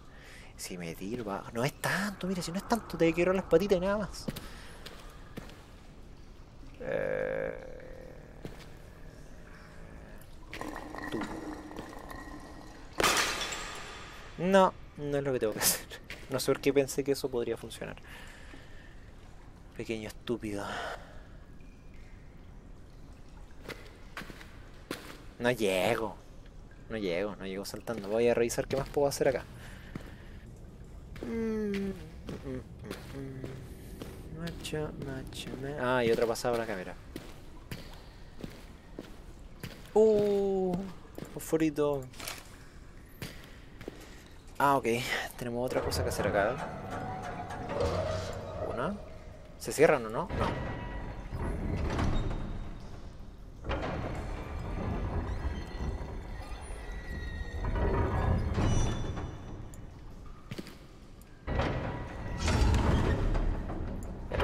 Si me tiro. No es tanto, mira, si no es tanto, te quiero las patitas y nada más. Eh... No, no es lo que tengo que hacer. No sé por qué pensé que eso podría funcionar. Pequeño estúpido. No llego. No llego, no llego saltando. Voy a revisar qué más puedo hacer acá. Mm, mm, mm, mm. Macho, macho, ma- Ah, y otra pasada por la cámara. Uh, fosforito. Ah, ok. Tenemos otra cosa que hacer acá. Una. ¿Se cierran o no? No.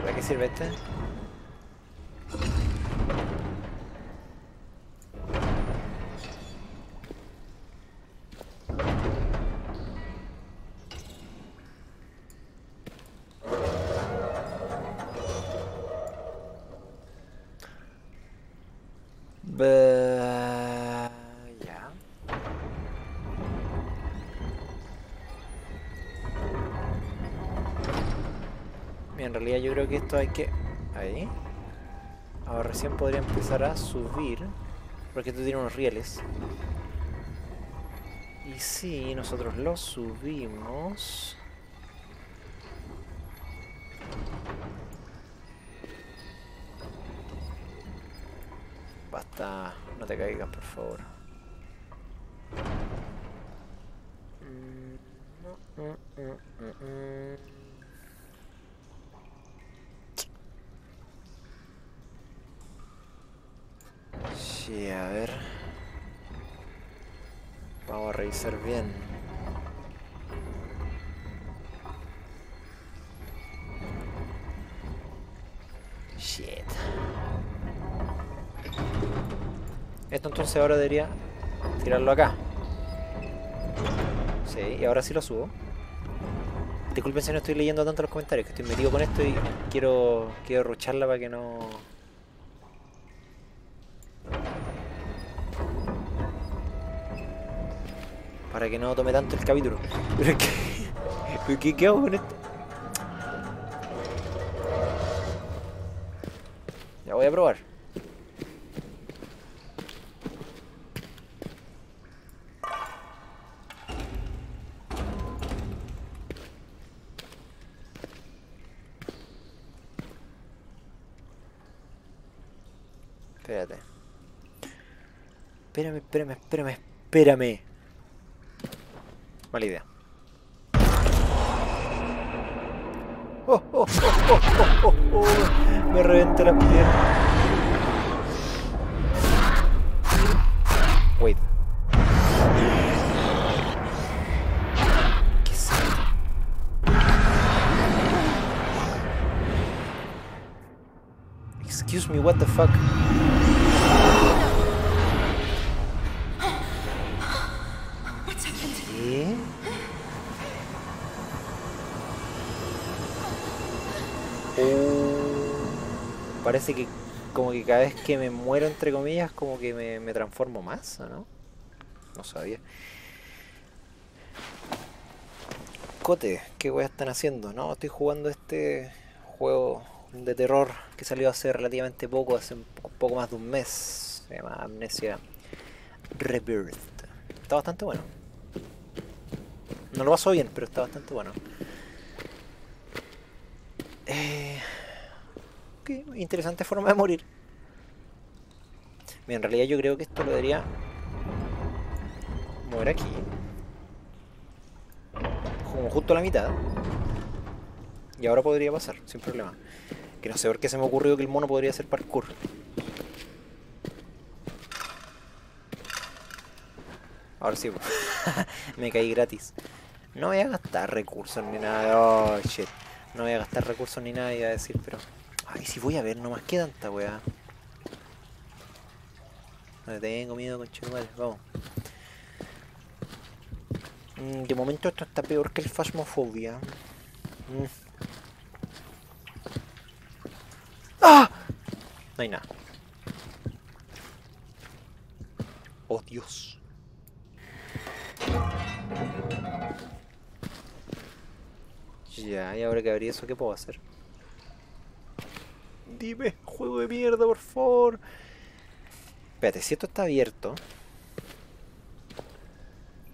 ¿Para qué sirve este? Realidad yo creo que esto hay que... Ahí. Ahora recién podría empezar a subir. Porque esto tiene unos rieles. Y si nosotros lo subimos... Basta, no te caigas, por favor. Mm, mm, mm, mm, mm. Sí, a ver. Vamos a revisar bien. Shit. Esto entonces ahora debería tirarlo acá. Sí, y ahora sí lo subo. Disculpen si no estoy leyendo tanto los comentarios, que estoy metido con esto y quiero, quiero rucharla para que no... Para que no tome tanto el capítulo. Pero es que... ¿Pero qué, qué hago con esto? Ya voy a probar. Espérate. Espérame, espérame, espérame, espérame. Mala idea. Oh, oh, oh. Me reventé las piernas. Wait. ¿Qué es esto? Excuse me, what the fuck? ¿Qué? Oh, parece que como que cada vez que me muero entre comillas como que me, me transformo más, ¿o no? No sabía. Cote, ¿qué weas están haciendo? No, estoy jugando este juego de terror que salió hace relativamente poco, hace un po- poco más de un mes. Se llama Amnesia Rebirth. Está bastante bueno. No lo paso bien, pero está bastante bueno. Eh, qué interesante forma de morir. Mira, en realidad yo creo que esto lo debería mover aquí. Como justo a la mitad. Y ahora podría pasar, sin problema. Que no sé por qué se me ocurrió que el mono podría hacer parkour. Ahora sí, me caí gratis. No voy a gastar recursos ni nada. Oh, shit. No voy a gastar recursos ni nada, iba a decir, pero... Ay, si voy a ver, nomás qué tanta weá. No le tengo miedo, conchetumal. Vamos. Mm, De momento esto está peor que el Phasmophobia. Mm. ¡Ah! No hay nada. Oh, Dios. Ya, y ahora que abrí eso, ¿qué puedo hacer? Dime, juego de mierda, por favor. Espérate, si esto está abierto.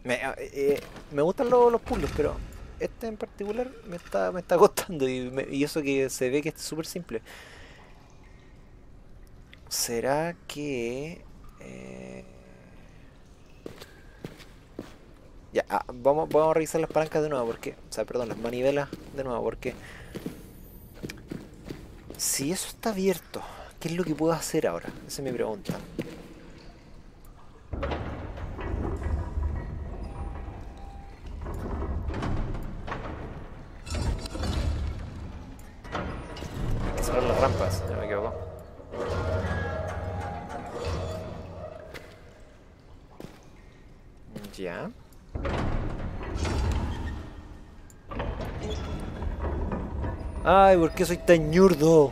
Me, eh, eh, me gustan los, los puzzles, pero este en particular me está, me está costando. Y, me- y eso que se ve que es súper simple. ¿Será que... eh, Ya, ah, vamos, vamos a revisar las palancas de nuevo, porque... O sea, perdón, las manivelas de nuevo, porque... Si eso está abierto, ¿qué es lo que puedo hacer ahora? Esa es mi pregunta. Que se rampas, si no me equivoco. Ya. Ay, ¿por qué soy tan ñurdo?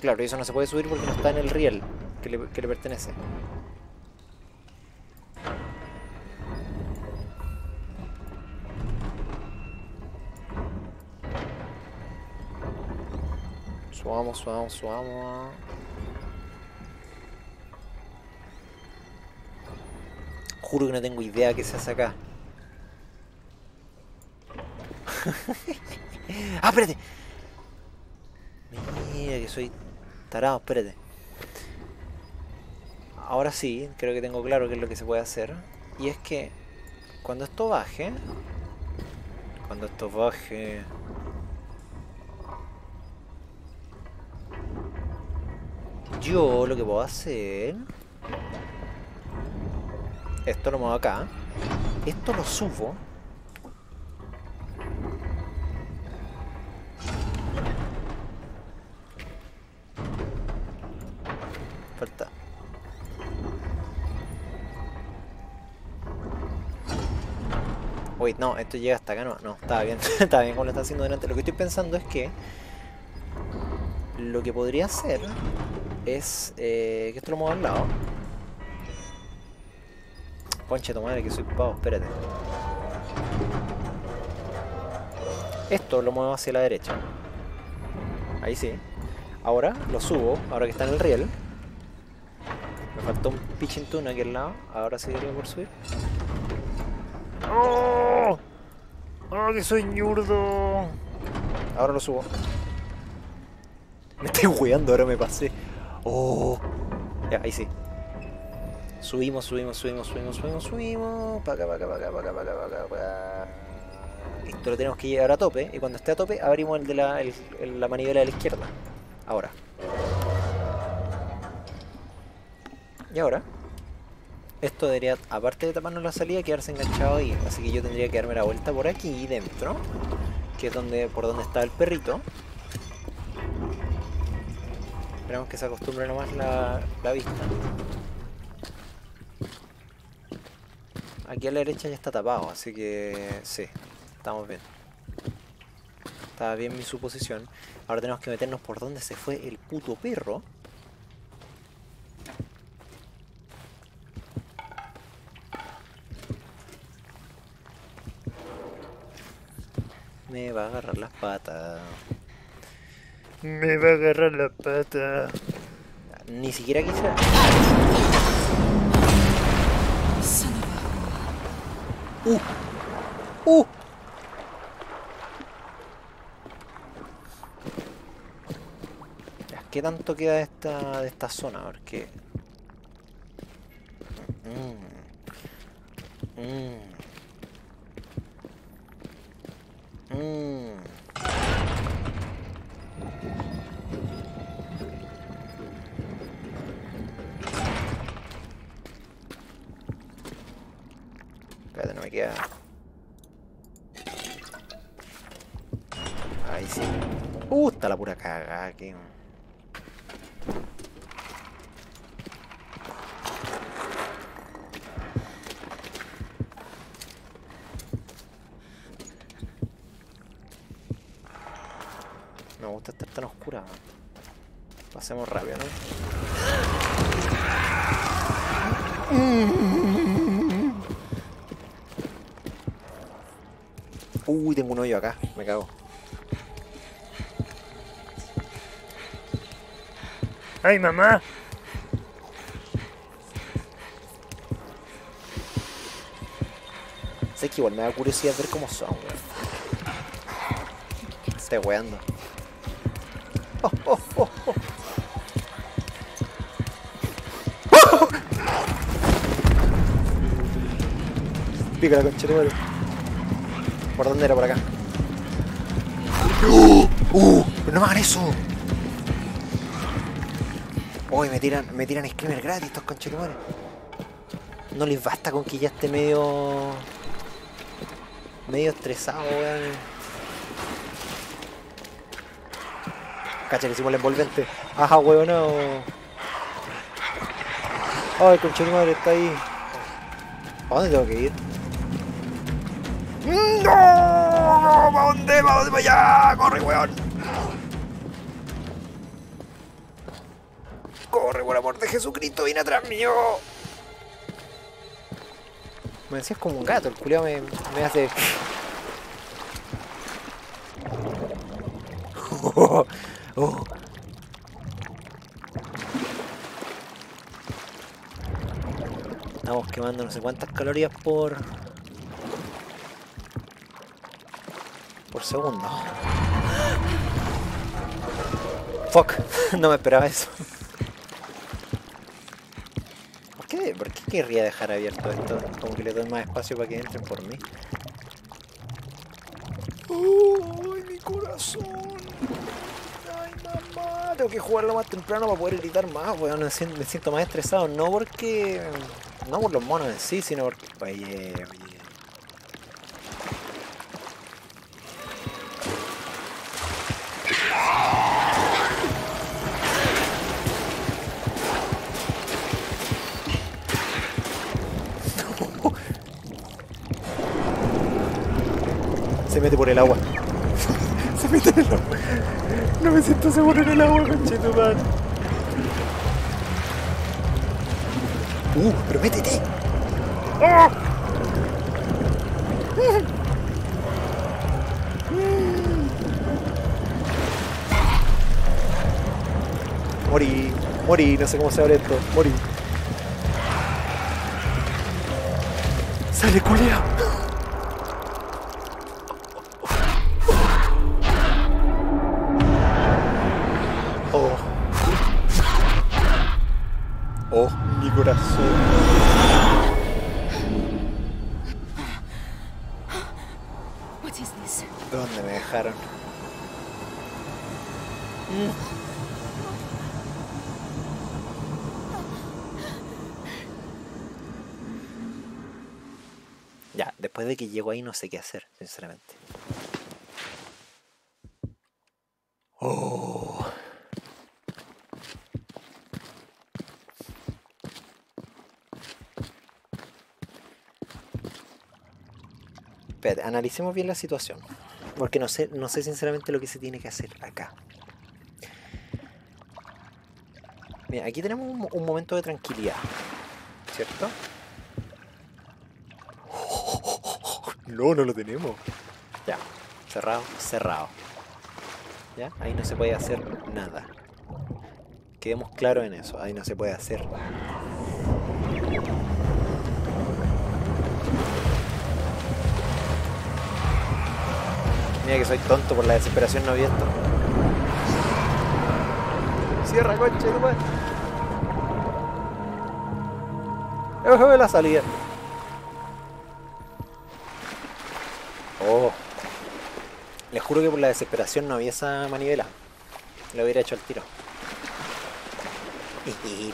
Claro, eso no se puede subir porque no está en el riel que le, que le pertenece. Subamos, subamos, subamos. Juro que no tengo idea qué se hace acá. ¡Ah, espérate! Mira que soy tarado, espérate. Ahora sí, creo que tengo claro qué es lo que se puede hacer. Y es que cuando esto baje... Cuando esto baje... Yo lo que puedo hacer... Esto lo muevo acá. Esto lo subo. Falta. Uy, no, esto llega hasta acá, no, no, estaba bien, estaba bien como lo está haciendo delante. Lo que estoy pensando es que lo que podría hacer es eh, que esto lo muevo al lado. Concha tu madre que soy pavo, espérate. Esto lo muevo hacia la derecha. Ahí sí. Ahora lo subo, ahora que está en el riel. Me faltó un pitching tune aquí al lado. Ahora sí debería por subir. ¡Oh! ¡Oh, que soy ñurdo! Ahora lo subo. Me estoy weando, ahora me pasé. ¡Oh! Ya, ahí sí. Subimos, subimos, subimos, subimos, subimos, subimos. Para acá, para acá, para acá, para acá, para acá, acá. Listo, lo tenemos que llegar a tope. Y cuando esté a tope, abrimos el de la, el- la manivela de la izquierda. Ahora. Y ahora. Esto debería, aparte de taparnos la salida, quedarse enganchado ahí. Así que yo tendría que darme la vuelta por aquí dentro. Que es donde, por donde está el perrito. Esperamos que se acostumbre nomás la, la vista. Aquí a la derecha ya está tapado, así que sí, estamos bien. Estaba bien mi suposición. Ahora tenemos que meternos por donde se fue el puto perro. Me va a agarrar las patas. Me va a agarrar las patas. Ni siquiera quise. ¡Uh! Ya, ¿Qué tanto queda de esta, de esta zona? Porque... Mm. Mm. Mm. Queda... Ahí sí. Uh, está la pura cagada aquí. Me gusta estar tan oscura. Pasemos rápido, ¿no? Uy, tengo un hoyo acá. Me cago. ¡Ay, mamá! Sé que igual me da curiosidad ver cómo son, weón. Estoy weando. Oh, oh, oh, oh. Pica la concha de. ¿Por dónde era? Por acá. ¡Uh! ¡Uh! ¡Pero no hagan eso! Uy, me tiran, me tiran screamer gratis estos conchetumores. No les basta con que ya esté medio medio estresado, weón. Cacha que hicimos el envolvente. Ajá, weón, no. Ay, concha de madre, está ahí. ¿A dónde tengo que ir? ¡No! ¿Para dónde? ¿Para dónde? ¡Para allá! ¡Corre, weón! ¡Corre, por amor de Jesucristo! ¡Viene atrás mío! Me decías como un gato, el culiao me, me hace... Oh, oh. Estamos quemando no sé cuántas calorías por... segundo. Fuck, no me esperaba eso. ¿Por qué, ¿Por qué querría dejar abierto esto? Como que le doy más espacio para que entren por mí. ¡Ay, mi corazón! ¡Ay, mamá! Tengo que jugarlo más temprano para poder gritar más, weón. Me siento, más estresado. No porque... No por los monos en sí, sino porque... mete por el agua. Se mete en el agua. No me siento seguro en el agua, conchetumar. Uh, pero métete. ¡Ah! Morí, morí, no sé cómo se abre esto. Morí. Sale culia. Corazón. ¿Dónde me dejaron? Ya, después de que llego ahí no sé qué hacer, sinceramente. Oh. Espérate, analicemos bien la situación. Porque no sé, no sé sinceramente lo que se tiene que hacer acá. Mira, aquí tenemos un, un momento de tranquilidad. ¿Cierto? No, no lo tenemos. Ya, cerrado, cerrado. ¿Ya? Ahí no se puede hacer nada. Quedemos claros en eso, ahí no se puede hacer. Mira que soy tonto por la desesperación no vi esto. Cierra coche, madre. Déjame la salida. Oh. Les juro que por la desesperación no había esa manivela. Lo hubiera hecho al tiro.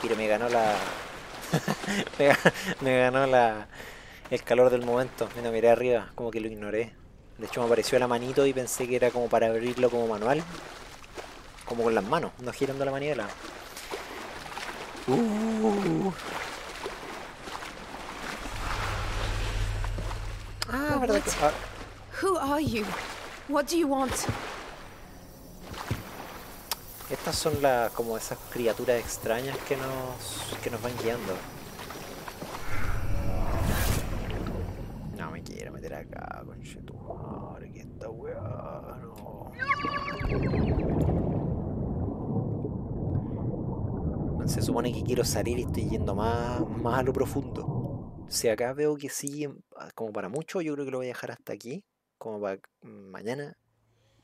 Pero me ganó la. me, ga- me ganó la. El calor del momento. Mira, miré arriba, como que lo ignoré. De hecho me apareció la manito y pensé que era como para abrirlo como manual. Como con las manos, no girando la manivela. Uh. Ah, verdad que- ah, Who are you? What do you want? Estas son las como esas criaturas extrañas que nos que nos van guiando. Me quiero meter acá, conchetumare, que esta weá, no. Se supone que quiero salir y estoy yendo más, más a lo profundo. Si acá veo que em, ah, como para mucho, yo creo que lo voy a dejar hasta aquí, como para mañana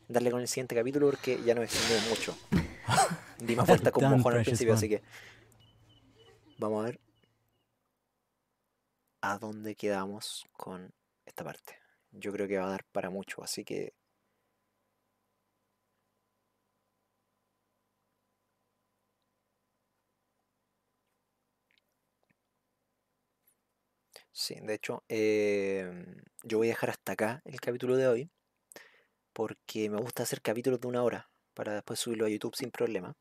darle con el siguiente capítulo porque ya nos extendimos mucho. Di más vuelta con Done, mojón al principio, one. así que vamos a ver a dónde quedamos con esta parte. Yo creo que va a dar para mucho, así que Sí, de hecho, em, yo voy a dejar hasta acá el capítulo de hoy, porque me gusta hacer capítulos de una hora, para después subirlo a YouTube sin problema.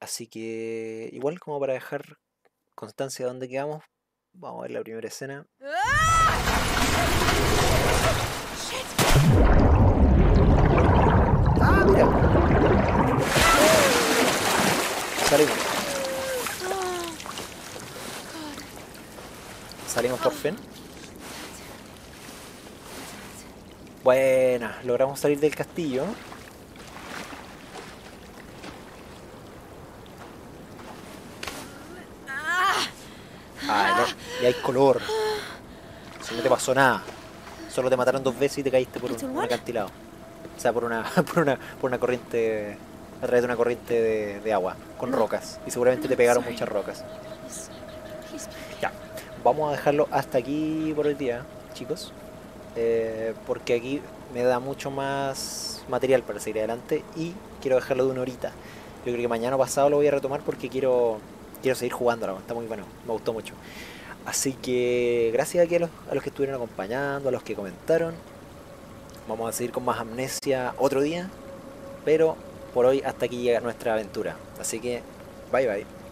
Así que, igual como para dejar constancia de dónde quedamos, vamos a ver la primera escena. ¡Ah, mira! Salimos. Salimos por fin. Buena, logramos salir del castillo. Y hay color. Si no te pasó nada. Solo te mataron dos veces y te caíste por un, un acantilado. O sea, por una, por una, por una corriente, a través de una corriente de, de agua, con rocas. Y seguramente te pegaron muchas rocas. Ya, vamos a dejarlo hasta aquí por el día, chicos. Eh, porque aquí me da mucho más material para seguir adelante y quiero dejarlo de una horita. Yo creo que mañana pasado lo voy a retomar porque quiero, quiero seguir jugando. Está muy bueno, me gustó mucho. Así que gracias aquí a los, a los que estuvieron acompañando, a los que comentaron. Vamos a seguir con más amnesia otro día. Pero por hoy hasta aquí llega nuestra aventura. Así que bye bye.